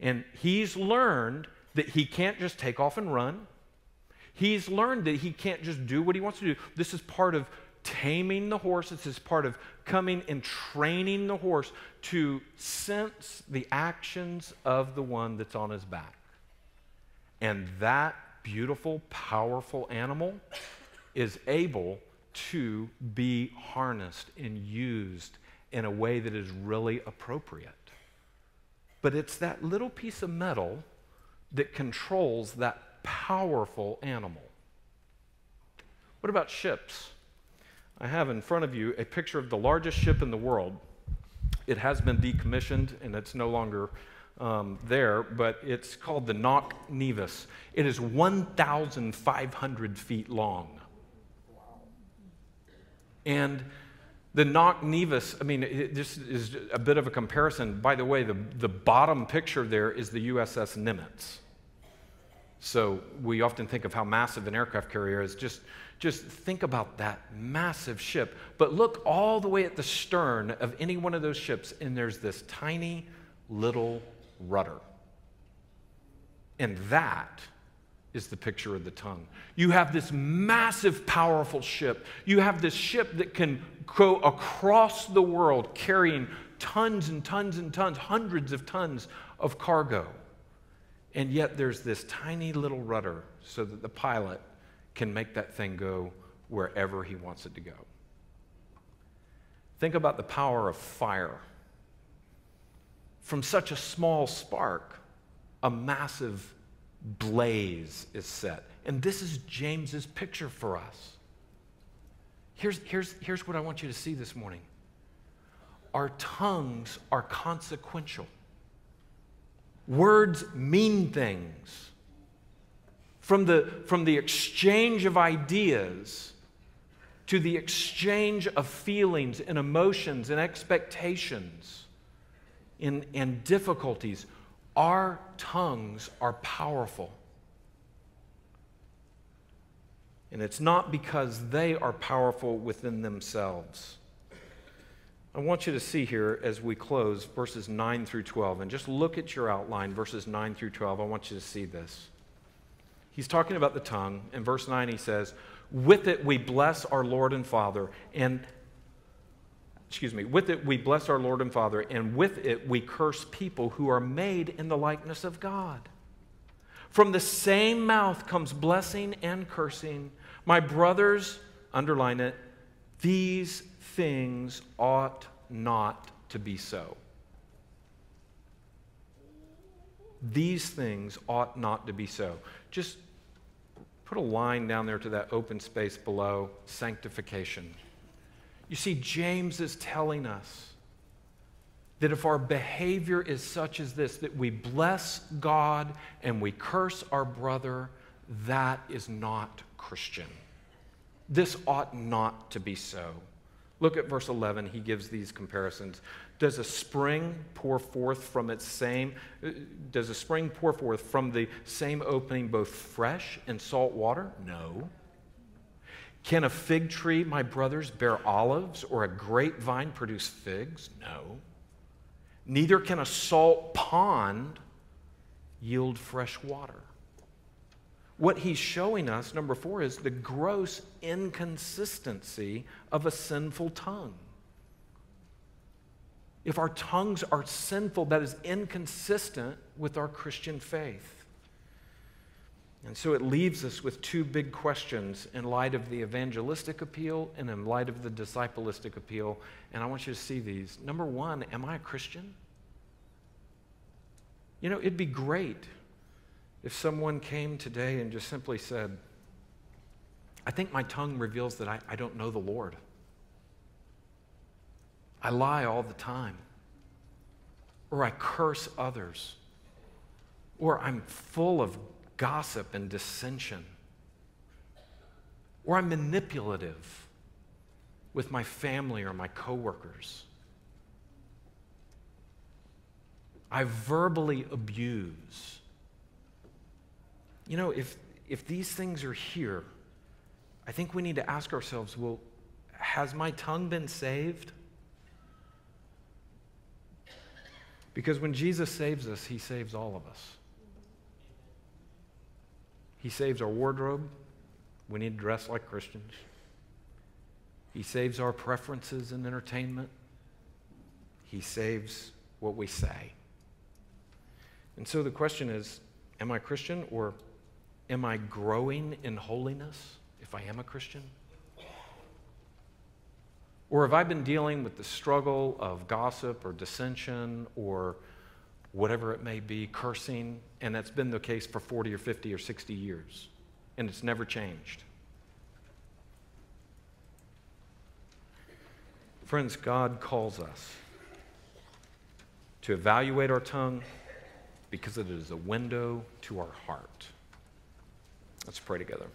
And he's learned that he can't just take off and run. He's learned that he can't just do what he wants to do. This is part of taming the horse, this is part of coming and training the horse to sense the actions of the one that's on his back. And that beautiful, powerful animal is able to be harnessed and used in a way that is really appropriate. But it's that little piece of metal that controls that powerful animal. What about ships? I have in front of you a picture of the largest ship in the world. It has been decommissioned and it's no longer um, there, but it's called the Knock Nevis. It is 1,500 feet long. And the Knock Nevis, I mean, it, this is a bit of a comparison. By the way, the, the bottom picture there is the USS Nimitz. So we often think of how massive an aircraft carrier is. Just, just think about that massive ship. But look all the way at the stern of any one of those ships, and there's this tiny little rudder. And that is the picture of the tongue. You have this massive, powerful ship. You have this ship that can go across the world carrying tons and tons and tons, hundreds of tons of cargo. And yet there's this tiny little rudder so that the pilot can make that thing go wherever he wants it to go. Think about the power of fire. From such a small spark, a massive blaze is set. And this is James's picture for us. Here's, here's, here's what I want you to see this morning our tongues are consequential. Words mean things. From the, from the exchange of ideas to the exchange of feelings and emotions and expectations and, and difficulties, our tongues are powerful. And it's not because they are powerful within themselves. I want you to see here as we close verses 9 through 12, and just look at your outline, verses 9 through 12. I want you to see this. He's talking about the tongue. In verse 9, he says, With it we bless our Lord and Father, and excuse me, with it we bless our Lord and Father, and with it we curse people who are made in the likeness of God. From the same mouth comes blessing and cursing. My brothers, underline it, these things ought not to be so. these things ought not to be so. Just put a line down there to that open space below sanctification. You see, James is telling us that if our behavior is such as this, that we bless God and we curse our brother, that is not Christian. This ought not to be so. Look at verse 11. He gives these comparisons. Does a spring pour forth from its same uh, does a spring pour forth from the same opening both fresh and salt water? No. Can a fig tree, my brothers, bear olives or a grapevine produce figs? No. Neither can a salt pond yield fresh water. What he's showing us, number four, is the gross inconsistency of a sinful tongue. If our tongues are sinful, that is inconsistent with our Christian faith. And so it leaves us with two big questions in light of the evangelistic appeal and in light of the disciplistic appeal. And I want you to see these. Number one, am I a Christian? You know, it'd be great if someone came today and just simply said, I think my tongue reveals that I, I don't know the Lord. I lie all the time. Or I curse others. Or I'm full of gossip and dissension. Or I'm manipulative with my family or my coworkers. I verbally abuse. You know, if, if these things are here, I think we need to ask ourselves well, has my tongue been saved? Because when Jesus saves us, he saves all of us. He saves our wardrobe. We need to dress like Christians. He saves our preferences in entertainment. He saves what we say. And so the question is Am I Christian or am I growing in holiness if I am a Christian? Or have I been dealing with the struggle of gossip or dissension or whatever it may be, cursing, and that's been the case for 40 or 50 or 60 years, and it's never changed? Friends, God calls us to evaluate our tongue because it is a window to our heart. Let's pray together.